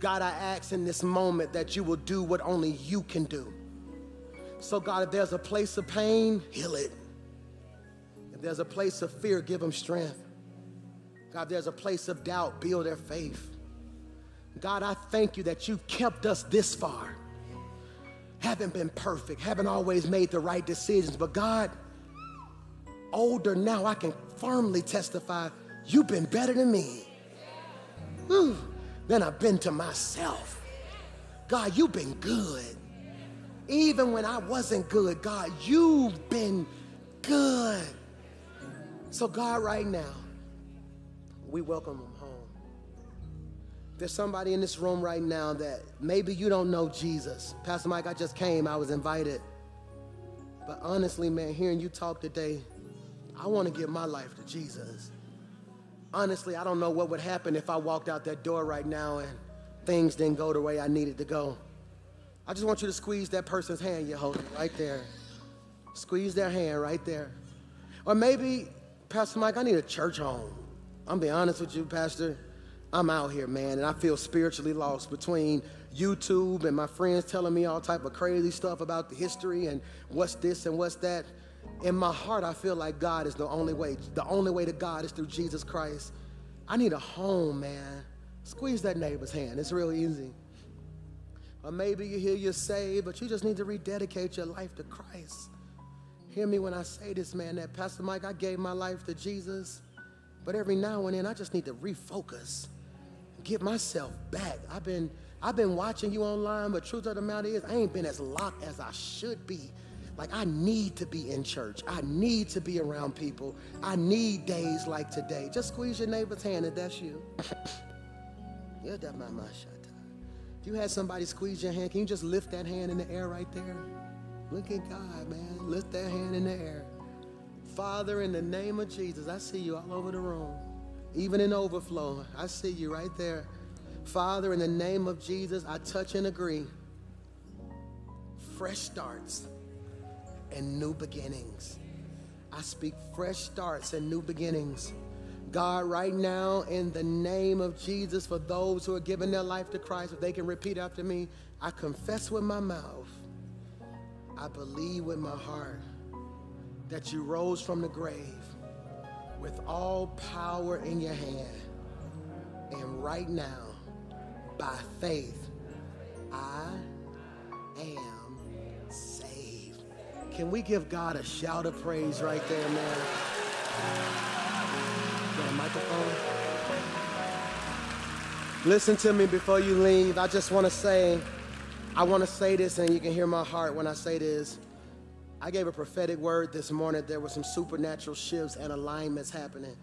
God, I ask in this moment that you will do what only you can do. So, God, if there's a place of pain, heal it. If there's a place of fear, give them strength. God, if there's a place of doubt, build their faith. God, I thank you that you've kept us this far haven't been perfect, haven't always made the right decisions, but God, older now, I can firmly testify you've been better than me. Whew, than I've been to myself. God, you've been good. Even when I wasn't good, God, you've been good. So, God, right now, we welcome. There's somebody in this room right now that maybe you don't know Jesus. Pastor Mike, I just came, I was invited. But honestly, man, hearing you talk today, I want to give my life to Jesus. Honestly, I don't know what would happen if I walked out that door right now and things didn't go the way I needed to go. I just want you to squeeze that person's hand you're holding right there. Squeeze their hand right there. Or maybe, Pastor Mike, I need a church home. I'm being honest with you, Pastor. I'm out here, man, and I feel spiritually lost between YouTube and my friends telling me all type of crazy stuff about the history and what's this and what's that. In my heart, I feel like God is the only way. The only way to God is through Jesus Christ. I need a home, man. Squeeze that neighbor's hand. It's real easy. Or maybe you hear you're saved, but you just need to rededicate your life to Christ. Hear me when I say this, man, that Pastor Mike, I gave my life to Jesus, but every now and then I just need to refocus get myself back. I've been I've been watching you online, but truth of the matter is I ain't been as locked as I should be. Like I need to be in church. I need to be around people. I need days like today. Just squeeze your neighbor's hand if that's you. yeah, that my If you had somebody squeeze your hand, can you just lift that hand in the air right there? Look at God, man. Lift that hand in the air. Father, in the name of Jesus, I see you all over the room even in overflow. I see you right there. Father, in the name of Jesus, I touch and agree. Fresh starts and new beginnings. I speak fresh starts and new beginnings. God, right now, in the name of Jesus, for those who are giving their life to Christ, if they can repeat after me, I confess with my mouth, I believe with my heart that you rose from the grave with all power in your hand. And right now, by faith, I am saved. Can we give God a shout of praise right there, man? microphone. Listen to me before you leave. I just want to say, I want to say this, and you can hear my heart when I say this. I gave a prophetic word this morning. There were some supernatural shifts and alignments happening.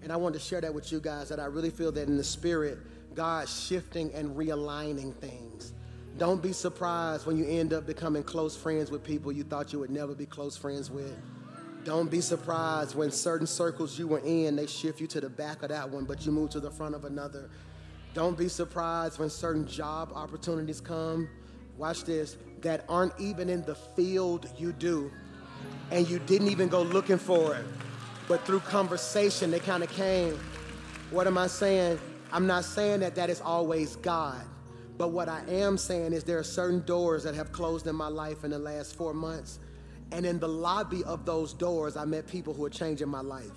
And I wanted to share that with you guys that I really feel that in the spirit, God's shifting and realigning things. Don't be surprised when you end up becoming close friends with people you thought you would never be close friends with. Don't be surprised when certain circles you were in, they shift you to the back of that one, but you move to the front of another. Don't be surprised when certain job opportunities come. Watch this, that aren't even in the field you do, and you didn't even go looking for it but through conversation, they kind of came. What am I saying? I'm not saying that that is always God. But what I am saying is there are certain doors that have closed in my life in the last four months. And in the lobby of those doors, I met people who are changing my life.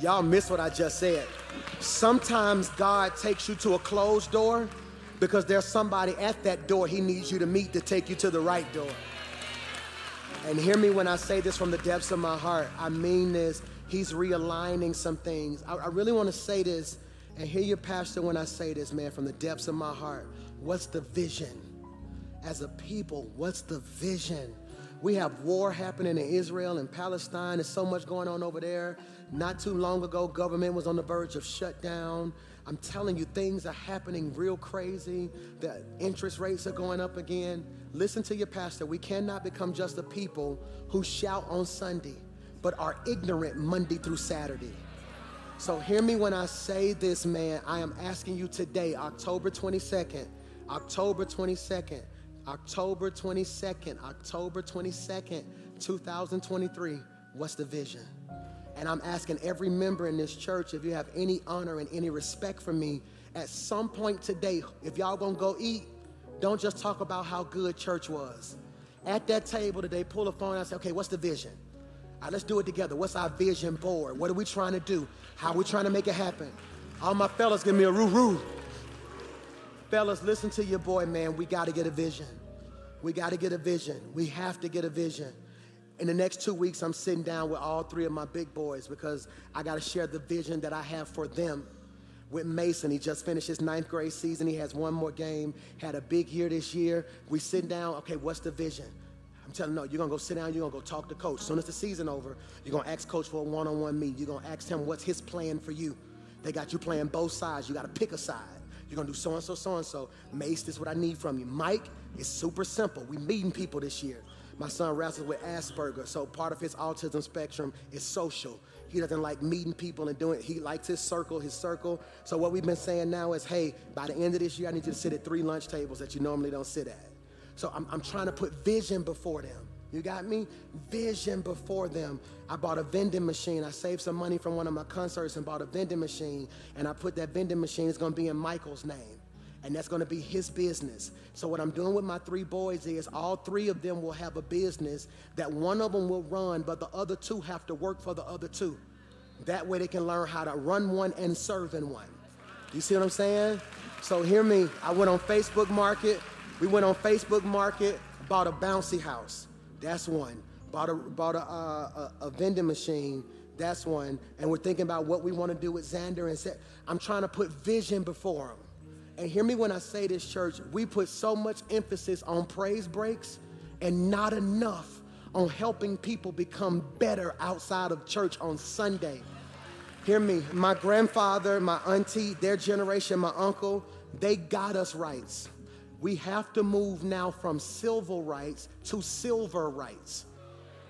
Y'all miss what I just said. Sometimes God takes you to a closed door because there's somebody at that door he needs you to meet to take you to the right door. And hear me when I say this from the depths of my heart. I mean this He's realigning some things. I, I really want to say this and hear your pastor when I say this, man, from the depths of my heart. What's the vision? As a people, what's the vision? We have war happening in Israel and Palestine. There's so much going on over there. Not too long ago, government was on the verge of shutdown. I'm telling you, things are happening real crazy. The interest rates are going up again. Listen to your pastor. We cannot become just a people who shout on Sunday but are ignorant Monday through Saturday. So hear me when I say this, man. I am asking you today, October 22nd, October 22nd, October 22nd, October 22nd, 2023, what's the vision? And I'm asking every member in this church if you have any honor and any respect for me, at some point today, if y'all gonna go eat, don't just talk about how good church was. At that table today, pull a phone and say, okay, what's the vision? Right, let's do it together. What's our vision board? What are we trying to do? How are we trying to make it happen? All my fellas, give me a roo roo. Fellas, listen to your boy, man. We got to get a vision. We got to get a vision. We have to get a vision. In the next two weeks, I'm sitting down with all three of my big boys because I got to share the vision that I have for them. With Mason, he just finished his ninth grade season. He has one more game, had a big year this year. We sitting down, okay, what's the vision? I'm telling you, no, you're gonna go sit down, you're gonna go talk to coach. Soon as the season over, you're gonna ask coach for a one-on-one meeting. You're gonna ask him what's his plan for you. They got you playing both sides. You gotta pick a side. You're gonna do so-and-so, so-and-so. Mace, this is what I need from you. Mike, it's super simple. We meeting people this year. My son wrestles with Asperger, so part of his autism spectrum is social. He doesn't like meeting people and doing He likes his circle, his circle. So what we've been saying now is, hey, by the end of this year, I need you to sit at three lunch tables that you normally don't sit at. So I'm, I'm trying to put vision before them. You got me? Vision before them. I bought a vending machine. I saved some money from one of my concerts and bought a vending machine. And I put that vending machine, it's gonna be in Michael's name. And that's gonna be his business. So, what I'm doing with my three boys is all three of them will have a business that one of them will run, but the other two have to work for the other two. That way they can learn how to run one and serve in one. You see what I'm saying? So, hear me. I went on Facebook Market we went on Facebook Market, bought a bouncy house. That's one. Bought a bought a, uh, a, a vending machine. That's one. And we're thinking about what we want to do with Xander and said, I'm trying to put vision before him. And hear me when I say this, church. We put so much emphasis on praise breaks and not enough on helping people become better outside of church on Sunday. Hear me. My grandfather, my auntie, their generation, my uncle, they got us rights we have to move now from civil rights to silver rights.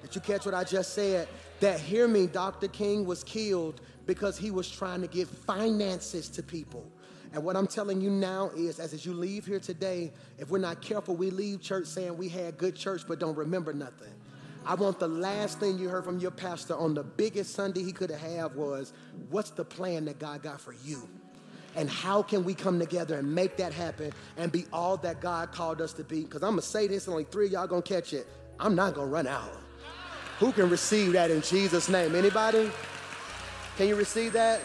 Did you catch what I just said? That, hear me, Dr. King was killed because he was trying to give finances to people. And what I'm telling you now is, as, as you leave here today, if we're not careful, we leave church saying we had good church but don't remember nothing. I want the last thing you heard from your pastor on the biggest Sunday he could have was, what's the plan that God got for you? and how can we come together and make that happen and be all that God called us to be? Because I'm gonna say this, and only three of y'all gonna catch it. I'm not gonna run out. Who can receive that in Jesus' name? Anybody? Can you receive that?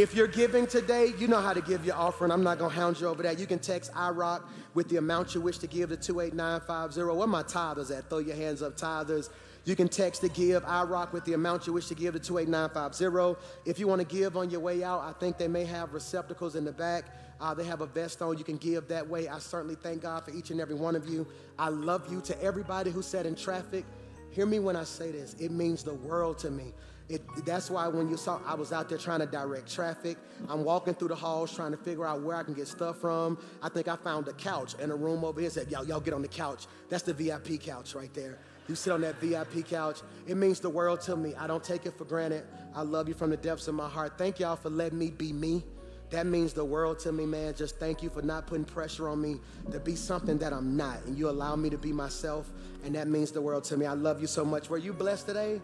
If you're giving today, you know how to give your offering. I'm not gonna hound you over that. You can text iRock with the amount you wish to give to 28950. Where my tithers at? Throw your hands up, tithers. You can text to give I Rock with the amount you wish to give to 28950. If you want to give on your way out, I think they may have receptacles in the back. Uh, they have a vest on. You can give that way. I certainly thank God for each and every one of you. I love you. To everybody who sat in traffic, hear me when I say this. It means the world to me. It, that's why when you saw, I was out there trying to direct traffic. I'm walking through the halls trying to figure out where I can get stuff from. I think I found a couch in a room over here. Said, y'all, y'all get on the couch. That's the VIP couch right there. You sit on that VIP couch. It means the world to me. I don't take it for granted. I love you from the depths of my heart. Thank y'all for letting me be me. That means the world to me, man. Just thank you for not putting pressure on me to be something that I'm not. And you allow me to be myself, and that means the world to me. I love you so much. Were you blessed today?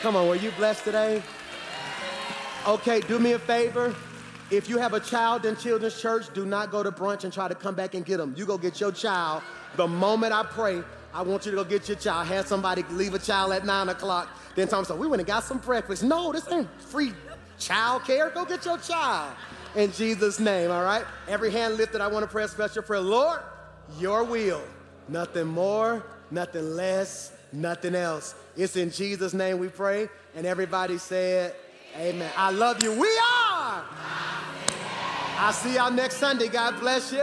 Come on, were you blessed today? Okay, do me a favor. If you have a child in children's church, do not go to brunch and try to come back and get them. You go get your child. The moment I pray, I want you to go get your child. Have somebody leave a child at nine o'clock. Then Tom said, we went and got some breakfast. No, this ain't free child care. Go get your child. In Jesus' name, all right? Every hand lifted, I want to pray a special prayer. Lord, your will. Nothing more, nothing less, nothing else. It's in Jesus' name we pray. And everybody said, Amen. I love you. We are. I'll see y'all next Sunday. God bless you.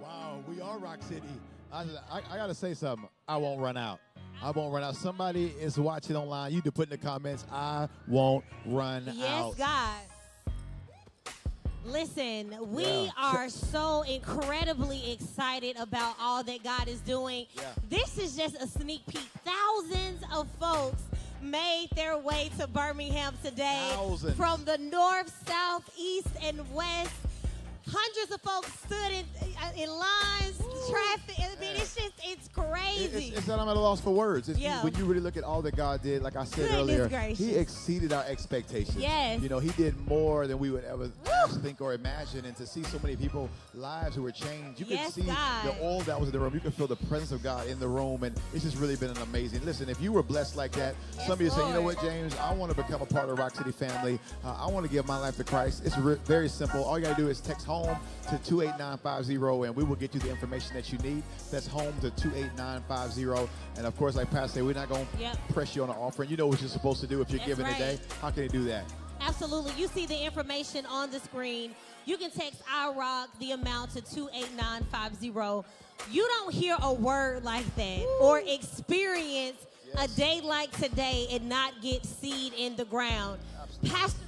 Wow, we are Rock City. I, I, I got to say something. I won't run out. I won't run out. Somebody is watching online. You can put in the comments, I won't run yes, out. Yes, God. Listen, we Yeah. are so incredibly excited about all that God is doing. Yeah. This is just a sneak peek. Thousands of folks made their way to Birmingham today Thousands. from the north, south, east, and west. Hundreds of folks stood in, uh, in lines, traffic. I mean, it's just, it's crazy. It's, it's that I'm at a loss for words. It's, Yeah. When you really look at all that God did, like I said Goodness earlier, gracious. He exceeded our expectations. Yes. You know, He did more than we would ever ask, think, or imagine. And to see so many people, lives who were changed, you Yes, could see God. the oil that was in the room. You could feel the presence of God in the room. And it's just really been an amazing. Listen, if you were blessed like that, some of you say, you know what, James, I want to become a part of the Rock City family. Uh, I want to give my life to Christ. It's very simple. All you got to do is text home to 28950 and we will get you the information that you need. That's home to 28950. And of course, like Pastor said, we're not going to Yep. press you on an offering. You know what you're supposed to do if you're That's giving right. today. How can you do that? Absolutely. You see the information on the screen. You can text I Rock the amount to 28950. You don't hear a word like that or experience Yes. a day like today and not get seed in the ground. Pastor Mike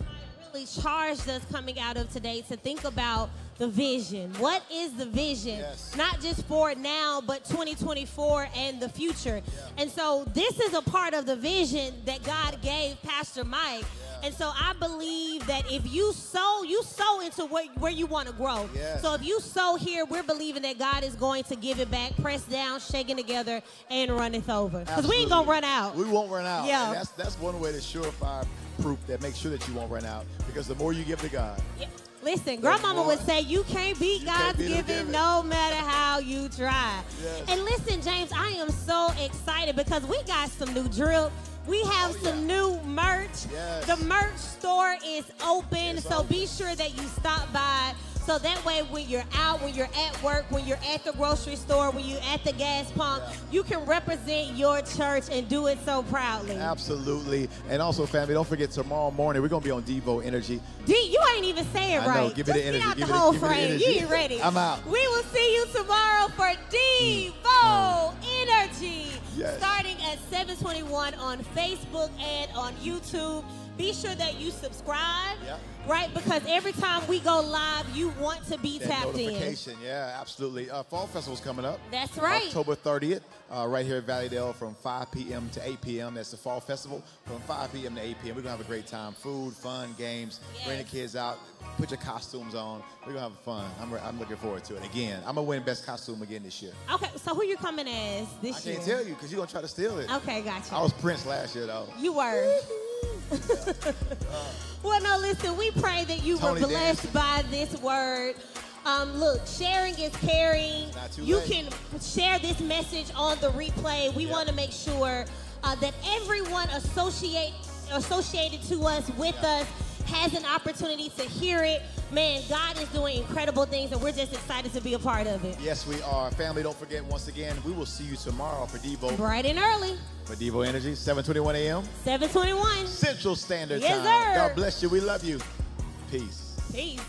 really charged us coming out of today to think about the vision. What is the vision? Yes. Not just for now, but 2024 and the future. And so this is a part of the vision that God gave Pastor Mike. And so I believe that if you sow, you sow into where, where you want to grow. Yes. So if you sow here, we're believing that God is going to give it back, pressed down, shaken together, and runneth over. Because we ain't going to run out. We won't run out. Yeah. And that's that's one way to surefire proof that makes sure that you won't run out. Because the more you give to God, Yeah. Listen, grandmama would say you can't beat You God's can't giving no matter how you try. Yes. And listen, James, I am so excited because we got some new drill. We have Oh, some yeah. new merch. Yes. The merch store is open, It's so be sure that you stop by. So that way, when you're out, when you're at work, when you're at the grocery store, when you're at the gas pump, you can represent your church and do it so proudly. absolutely. And also, family, don't forget tomorrow morning we're gonna be on Devo Energy. D, you ain't even say it I know. right. Give me the Just energy. Get out Give the whole the frame. You ain't ready. I'm out. We will see you tomorrow for Devo Energy. Mm. Yes. Starting at 721 on Facebook and on YouTube. Be sure that you subscribe, Yep. right? Because every time we go live, you want to be That tapped in. notification, yeah, absolutely. Uh, Fall Festival's coming up. That's right. October 30th, uh, right here at Valleydale from 5 p.m. to 8 p.m. That's the Fall Festival from 5 p.m. to 8 p.m. We're going to have a great time. Food, fun, games. Bring the kids out. Put your costumes on. We're going to have fun. I'm, re- I'm looking forward to it. Again, I'm going to win Best Costume again this year. Okay, so who you coming as this I year? I can't tell you because you're going to try to steal it. Okay, gotcha. I was Prince last year, though. You were. well, no, listen, we pray that you Tony were blessed by this word. Um, look, sharing is caring. You late. can share this message on the replay. We Yeah. want to make sure uh, that everyone associate associated to us with Yeah. us has an opportunity to hear it. Man, God is doing incredible things, and we're just excited to be a part of it. Yes, we are. Family, don't forget, once again, we will see you tomorrow for Devo. Bright and early, For Devo Energy, 721 a.m. 721. Central Standard Yes, Time. sir. God bless you. We love you. Peace. Peace.